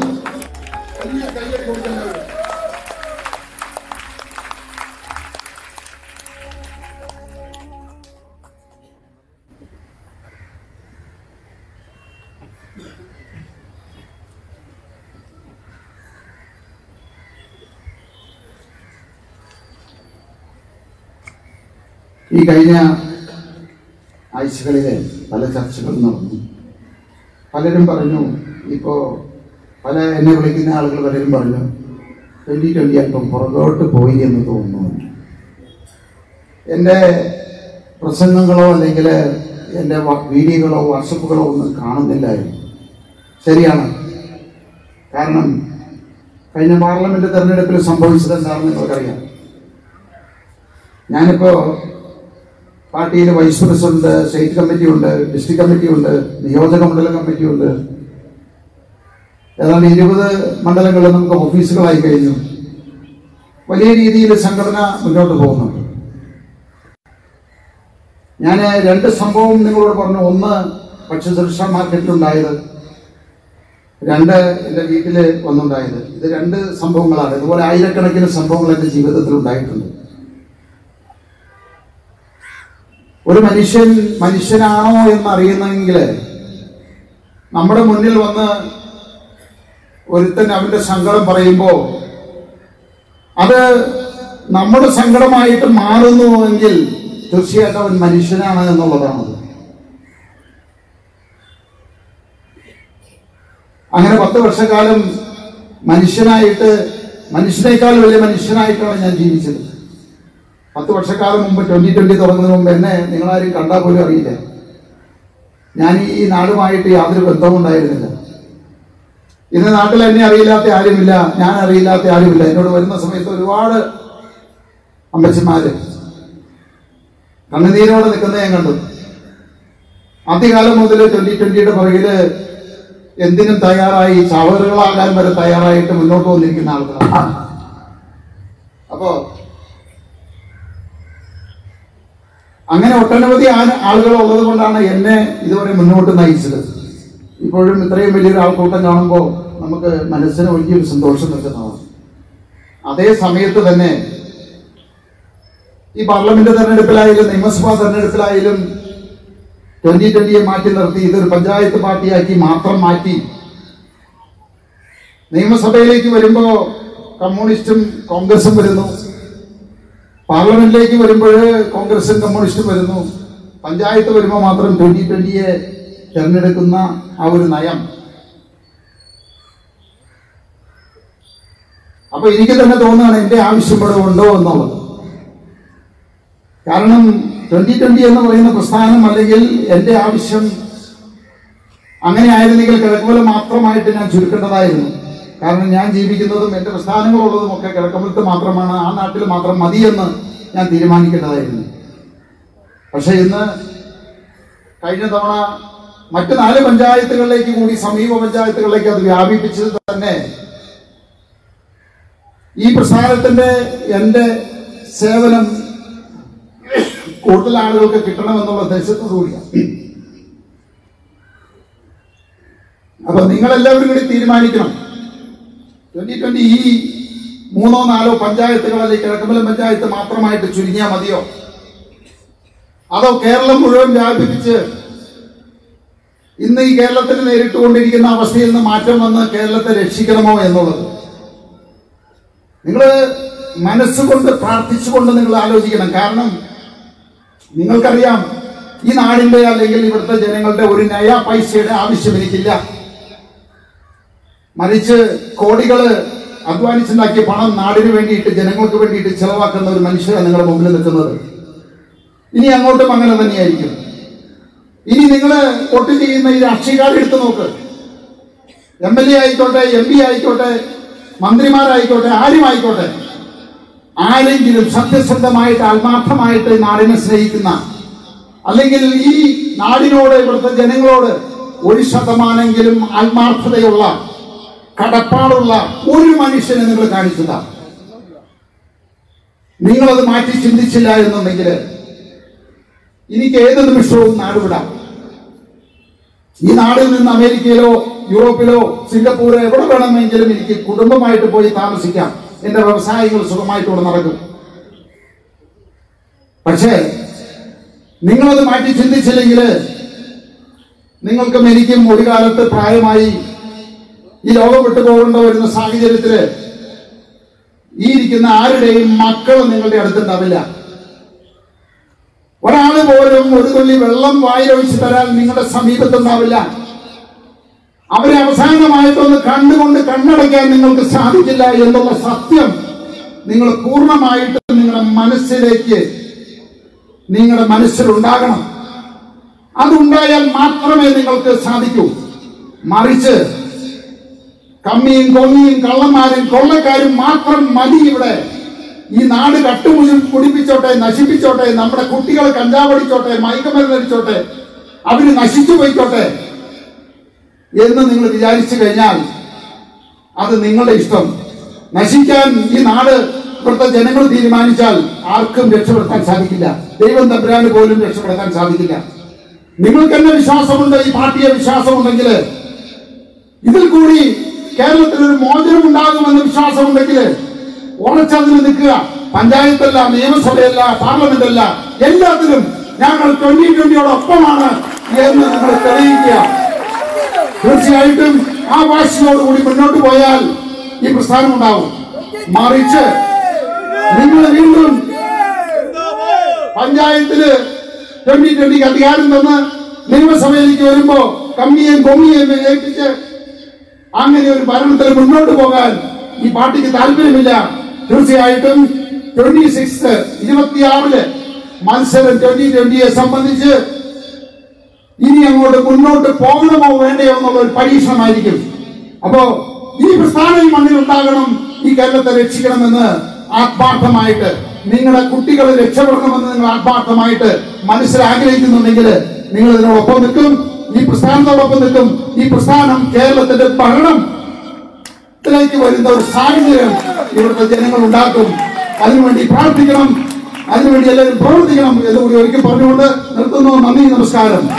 S1: ഈ കഴിഞ്ഞ ആഴ്ചകളിലെ പല ചർച്ചകളും നടന്നു. പലരും പറഞ്ഞു ഇപ്പോ പല എന്നെ വിളിക്കുന്ന ആളുകൾ പലരും പറഞ്ഞു ട്വന്റി ട്വന്റി അല്പം പുറകോട്ട് പോയി എന്ന് തോന്നുന്നു. എന്റെ പ്രസംഗങ്ങളോ അല്ലെങ്കിൽ എന്റെ വീഡിയോകളോ വാട്സപ്പുകളോ ഒന്നും കാണുന്നില്ലായിരുന്നു. ശരിയാണ്. കാരണം കഴിഞ്ഞ പാർലമെന്റ് തെരഞ്ഞെടുപ്പിൽ സംഭവിച്ചത് എന്താണെന്ന് നിങ്ങൾക്കറിയാം. ഞാനിപ്പോ പാർട്ടിയിൽ വൈസ് പ്രസിഡന്റ് സ്റ്റേറ്റ് കമ്മിറ്റി ഉണ്ട് ഡിസ്ട്രിക്ട് കമ്മിറ്റി ഉണ്ട് നിയോജക മണ്ഡല കമ്മിറ്റി ഉണ്ട് ഏതാണ്ട് ഇരുപത് മണ്ഡലങ്ങളിൽ നമുക്ക് ഓഫീസുകളായി കഴിഞ്ഞു. വലിയ രീതിയിൽ സംഘടന മുന്നോട്ട് പോകുന്നുണ്ട് ഞാൻ രണ്ട് സംഭവം നിങ്ങളോട് പറഞ്ഞു. ഒന്ന് ഭക്ഷ്യസുരക്ഷാ മാർക്കറ്റിലുണ്ടായത് രണ്ട് എന്റെ വീട്ടിൽ വന്നുണ്ടായത്. ഇത് രണ്ട് സംഭവങ്ങളാണ്. ഇതുപോലെ ആയിരക്കണക്കിന് സംഭവങ്ങൾ എന്റെ ജീവിതത്തിൽ ഉണ്ടായിട്ടുണ്ട്. ഒരു മനുഷ്യൻ മനുഷ്യനാണോ എന്ന് അറിയുന്നെങ്കിൽ നമ്മുടെ മുന്നിൽ വന്ന് ഒരുത്തൻ അവന്റെ സങ്കടം പറയുമ്പോൾ അത് നമ്മുടെ സങ്കടമായിട്ട് മാറുന്നുവെങ്കിൽ തീർച്ചയായിട്ടും അവൻ മനുഷ്യനാണ് എന്നുള്ളതാണ്. അങ്ങനെ പത്ത് വർഷക്കാലം മനുഷ്യനായിട്ട് മനുഷ്യനേക്കാൾ വലിയ മനുഷ്യനായിട്ടാണ് ഞാൻ ജീവിച്ചത്. പത്ത് വർഷക്കാലം മുമ്പ് ട്വന്റി ട്വന്റി തുടങ്ങുന്നതിന് മുമ്പ് എന്നെ നിങ്ങളാരും കണ്ടാൽ പോലും അറിയില്ല. ഞാൻ ഈ നാടുമായിട്ട് യാതൊരു ബന്ധവും ഉണ്ടായിരുന്നില്ല. ഇന്ന് നാട്ടിൽ എന്നെ അറിയില്ലാത്ത ആരുമില്ല ഞാൻ അറിയില്ലാത്ത ആരുമില്ല. എന്നോട് വരുന്ന സമയത്ത് ഒരുപാട് അമ്മച്ചന്മാര് കണ്ണുനീരോടെ നിൽക്കുന്നത് ഞാൻ കണ്ടു. ആദ്യകാലം മുതൽ ട്വന്റി ട്വന്റിയുടെ പുറകിൽ എന്തിനും തയ്യാറായി ചവറുകളാകാൻ വരെ തയ്യാറായിട്ട് മുന്നോട്ട് വന്നിരിക്കുന്ന ആളുകളാണ്. അപ്പോ അങ്ങനെ ഒട്ടനവധി ആളുകൾ ഉള്ളത് കൊണ്ടാണ് എന്നെ ഇതുവരെ മുന്നോട്ട് നയിച്ചത്. ഇപ്പോഴും ഇത്രയും വലിയൊരു ആൾക്കൂട്ടം കാണുമ്പോൾ നമുക്ക് മനസ്സിന് വലിയൊരു സന്തോഷം നിൽക്കുന്നതാണ് അതേ സമയത്ത് തന്നെ ഈ പാർലമെന്റ് തെരഞ്ഞെടുപ്പിലായാലും നിയമസഭാ തെരഞ്ഞെടുപ്പിലായാലും ട്വന്റി ട്വന്റിയെ മാറ്റി നിർത്തി ഇതൊരു പഞ്ചായത്ത് പാർട്ടിയാക്കി മാത്രം മാറ്റി നിയമസഭയിലേക്ക് വരുമ്പോ കമ്മ്യൂണിസ്റ്റും കോൺഗ്രസും വരുന്നു. പാർലമെന്റിലേക്ക് വരുമ്പോൾ കോൺഗ്രസും കമ്മ്യൂണിസ്റ്റും വരുന്നു. പഞ്ചായത്ത് വരുമ്പോൾ മാത്രം ട്വന്റി ട്വന്റിയെ തെരഞ്ഞെടുക്കുന്ന ആ ഒരു നയം. അപ്പൊ എനിക്ക് തന്നെ തോന്നുകയാണ് എന്റെ ആവശ്യം ഇവിടെ ഉണ്ടോ എന്നുള്ളത്. കാരണം ട്വന്റി ട്വന്റി എന്ന് പറയുന്ന പ്രസ്ഥാനം അല്ലെങ്കിൽ എന്റെ ആവശ്യം അങ്ങനെ ആയിരുന്നെങ്കിൽ കിഴക്കുപോലെ മാത്രമായിട്ട് ഞാൻ ചുരുക്കേണ്ടതായിരുന്നു. കാരണം ഞാൻ ജീവിക്കുന്നതും എന്റെ പ്രസ്ഥാനങ്ങളുള്ളതും ഒക്കെ കിഴക്കമ്പലത്ത് മാത്രമാണ് ആ നാട്ടിൽ മാത്രം മതിയെന്ന് ഞാൻ തീരുമാനിക്കേണ്ടതായിരുന്നു. പക്ഷെ ഇന്ന് കഴിഞ്ഞ തവണ മറ്റു നാല് പഞ്ചായത്തുകളിലേക്ക് കൂടി സമീപ പഞ്ചായത്തുകളിലേക്ക് അത് വ്യാപിപ്പിച്ചത് തന്നെ ഈ പ്രസ്ഥാനത്തിന്റെ എന്റെ സേവനം കൂടുതൽ ആളുകൾക്ക് കിട്ടണമെന്നുള്ള ഉദ്ദേശത്തോടുകൂടിയാണ് അപ്പൊ നിങ്ങളെല്ലാവരും കൂടി തീരുമാനിക്കണം. ട്വന്റി ട്വന്റി ഈ മൂന്നോ നാലോ പഞ്ചായത്തുകൾ അല്ലെങ്കിൽ പഞ്ചായത്ത് മാത്രമായിട്ട് ചുരുങ്ങിയാൽ മതിയോ? അതോ കേരളം മുഴുവൻ വ്യാപിപ്പിച്ച് ഇന്ന് ഈ കേരളത്തിന് നേരിട്ടുകൊണ്ടിരിക്കുന്ന അവസ്ഥയിൽ നിന്ന് മാറ്റം വന്ന് കേരളത്തെ രക്ഷിക്കണമോ എന്നുള്ളത്? നിങ്ങൾ മനസ്സുകൊണ്ട് പ്രാർത്ഥിച്ചുകൊണ്ട് നിങ്ങൾ ആലോചിക്കണം. കാരണം നിങ്ങൾക്കറിയാം ഈ നാടിന്റെ അല്ലെങ്കിൽ ഇവിടുത്തെ ജനങ്ങളുടെ ഒരു നയ പൈസയുടെ ആവശ്യം എനിക്കില്ല. മറിച്ച് കോടികൾ അധ്വാനിച്ചുണ്ടാക്കിയ പണം നാടിന് വേണ്ടിയിട്ട് ജനങ്ങൾക്ക് വേണ്ടിയിട്ട് ചെലവാക്കുന്ന ഒരു മനുഷ്യരാണ് നിങ്ങളുടെ മുമ്പിൽ നിൽക്കുന്നത്. ഇനി അങ്ങോട്ടും അങ്ങനെ തന്നെയായിരിക്കും. ഇനി നിങ്ങൾ വോട്ട് ചെയ്യുന്ന ഈ രാഷ്ട്രീയക്കാർ കാർഡ് എടുത്തു നോക്ക്. എം എൽ എ ആയിക്കോട്ടെ എം പി ആയിക്കോട്ടെ മന്ത്രിമാരായിക്കോട്ടെ ആരും ആയിക്കോട്ടെ ആരെങ്കിലും സത്യസന്ധമായിട്ട് ആത്മാർത്ഥമായിട്ട് നാടിനെ സ്നേഹിക്കുന്ന അല്ലെങ്കിൽ ഈ നാടിനോട് ഇവിടുത്തെ ജനങ്ങളോട് ഒരു ശതമാനെങ്കിലും ആത്മാർത്ഥതയുള്ള കടപ്പാടുള്ള ഒരു മനുഷ്യനെ നിങ്ങൾ കാണിച്ചതാ. നിങ്ങളത് മാറ്റി ചിന്തിച്ചില്ല എന്നുണ്ടെങ്കിൽ എനിക്ക് ഏത് നിമിഷവും നാടുവിടാം ഈ നാടിൽ നിന്ന് അമേരിക്കയിലോ യൂറോപ്പിലോ സിംഗപ്പൂരോ എവിടെ വേണമെങ്കിലും എനിക്ക് കുടുംബമായിട്ട് പോയി താമസിക്കാം. എന്റെ വ്യവസായങ്ങൾ സുഖമായിട്ട് ഇവിടെ നടക്കും. പക്ഷേ നിങ്ങളത് മാറ്റി ചിന്തിച്ചില്ലെങ്കിൽ നിങ്ങൾക്കും എനിക്കും ഒരു കാലത്ത് പ്രായമായി ഈ ലോകം വിട്ടു പോകേണ്ട വരുന്ന സാഹചര്യത്തിൽ ഈ ഇരിക്കുന്ന ആരുടെയും മക്കൾ നിങ്ങളുടെ അടുത്തുണ്ടാവില്ല. ഒരാൾ പോലും ഒരു തുള്ളി വെള്ളം വായിലൊഴിച്ച് തരാൻ നിങ്ങളുടെ സമീപത്തുണ്ടാവില്ല. അവരെ അവസാനമായിട്ടൊന്ന് കണ്ടുകൊണ്ട് കണ്ണടയ്ക്കാൻ നിങ്ങൾക്ക് സാധിക്കില്ല എന്നുള്ള സത്യം നിങ്ങൾ പൂർണമായിട്ട് നിങ്ങളുടെ മനസ്സിലേക്ക് നിങ്ങളുടെ മനസ്സിലുണ്ടാകണം. അതുണ്ടായാൽ മാത്രമേ നിങ്ങൾക്ക് സാധിക്കൂ. മറിച്ച് കമ്മിയും കൊമ്മിയും കള്ളന്മാരും കൊള്ളക്കാരും മാത്രം മതി ഇവിടെ. ഈ നാട് കട്ടുമുഴി കുടിപ്പിച്ചോട്ടെ നശിപ്പിച്ചോട്ടെ നമ്മുടെ കുട്ടികൾ കഞ്ചാവടിച്ചോട്ടെ മയക്കമരുന്നടിച്ചോട്ടെ അവർ നശിച്ചു പോയിക്കോട്ടെ എന്ന് നിങ്ങൾ വിചാരിച്ചു കഴിഞ്ഞാൽ അത് നിങ്ങളുടെ ഇഷ്ടം. നശിക്കാൻ ഈ നാട് ഇവിടുത്തെ ജനങ്ങൾ തീരുമാനിച്ചാൽ ആർക്കും രക്ഷപ്പെടുത്താൻ സാധിക്കില്ല. ദൈവം തമ്പുരാന് പോലും രക്ഷപ്പെടുത്താൻ സാധിക്കില്ല. നിങ്ങൾക്ക് തന്നെ വിശ്വാസമുണ്ട്? ഈ പാർട്ടിയെ വിശ്വാസമുണ്ടെങ്കിൽ ഇതിൽ കൂടി കേരളത്തിൽ ഒരു മോചനം ഉണ്ടാകുമെന്ന് വിശ്വാസമുണ്ടെങ്കിൽ ഉറച്ചതിന് നിൽക്കുക. പഞ്ചായത്തല്ല നിയമസഭയല്ല പാർലമെന്റ് അല്ല എല്ലാത്തിലും ഞങ്ങൾ ട്വന്റി ട്വന്റിയോടൊപ്പമാണ് എന്ന് നിങ്ങൾ തെളിയിക്കുക. തീർച്ചയായിട്ടും ആ വാശിയോടുകൂടി മുന്നോട്ട് പോയാൽ ഈ പ്രസ്ഥാനം ഉണ്ടാവും. മറിച്ച് നിങ്ങൾ വീണ്ടും പഞ്ചായത്തിൽ ട്വന്റി ട്വന്റിക്ക് അധികാരം തന്ന് നിയമസഭയിലേക്ക് വരുമ്പോ കമ്മിയെയും കൊമ്മിയെയും ഏൽപ്പിച്ച് അങ്ങനെ ഒരു ഭരണത്തിൽ മുന്നോട്ട് പോകാൻ ഈ പാർട്ടിക്ക് താല്പര്യമില്ല. തീർച്ചയായിട്ടും ട്വന്റി സിക്സ് ഇരുപത്തിയാറിൽ മത്സരം ട്വന്റി ട്വന്റിയെ സംബന്ധിച്ച് ഇനി അങ്ങോട്ട് മുന്നോട്ട് പോകണമോ വേണ്ടയോ എന്നുള്ള ഒരു പരീക്ഷണമായിരിക്കും. അപ്പോ ഈ പ്രസ്ഥാനം ഈ മണ്ണിൽ ഉണ്ടാകണം ഈ കേരളത്തെ രക്ഷിക്കണമെന്ന് ആത്മാർത്ഥമായിട്ട് നിങ്ങളുടെ കുട്ടികളെ രക്ഷപ്പെടണമെന്ന് നിങ്ങൾ ആത്മാർത്ഥമായിട്ട് മനസ്സിൽ ആഗ്രഹിക്കുന്നുണ്ടെങ്കിൽ നിങ്ങൾ ഇതിനോടൊപ്പം നിൽക്കും. ഈ പ്രസ്ഥാനത്തോടൊപ്പം നിൽക്കും. ഈ പ്രസ്ഥാനം കേരളത്തിന്റെ ഭരണത്തിലേക്ക് വരുന്ന ഒരു സാഹചര്യം ഇവിടുത്തെ ജനങ്ങൾ ഉണ്ടാക്കും. അതിനുവേണ്ടി പ്രാർത്ഥിക്കണം. അതിനുവേണ്ടി എല്ലാവരും പ്രവർത്തിക്കണം എന്ന് കൂടി ഒരിക്കൽ പറഞ്ഞുകൊണ്ട് നിർത്തുന്നു. നന്ദി നമസ്കാരം.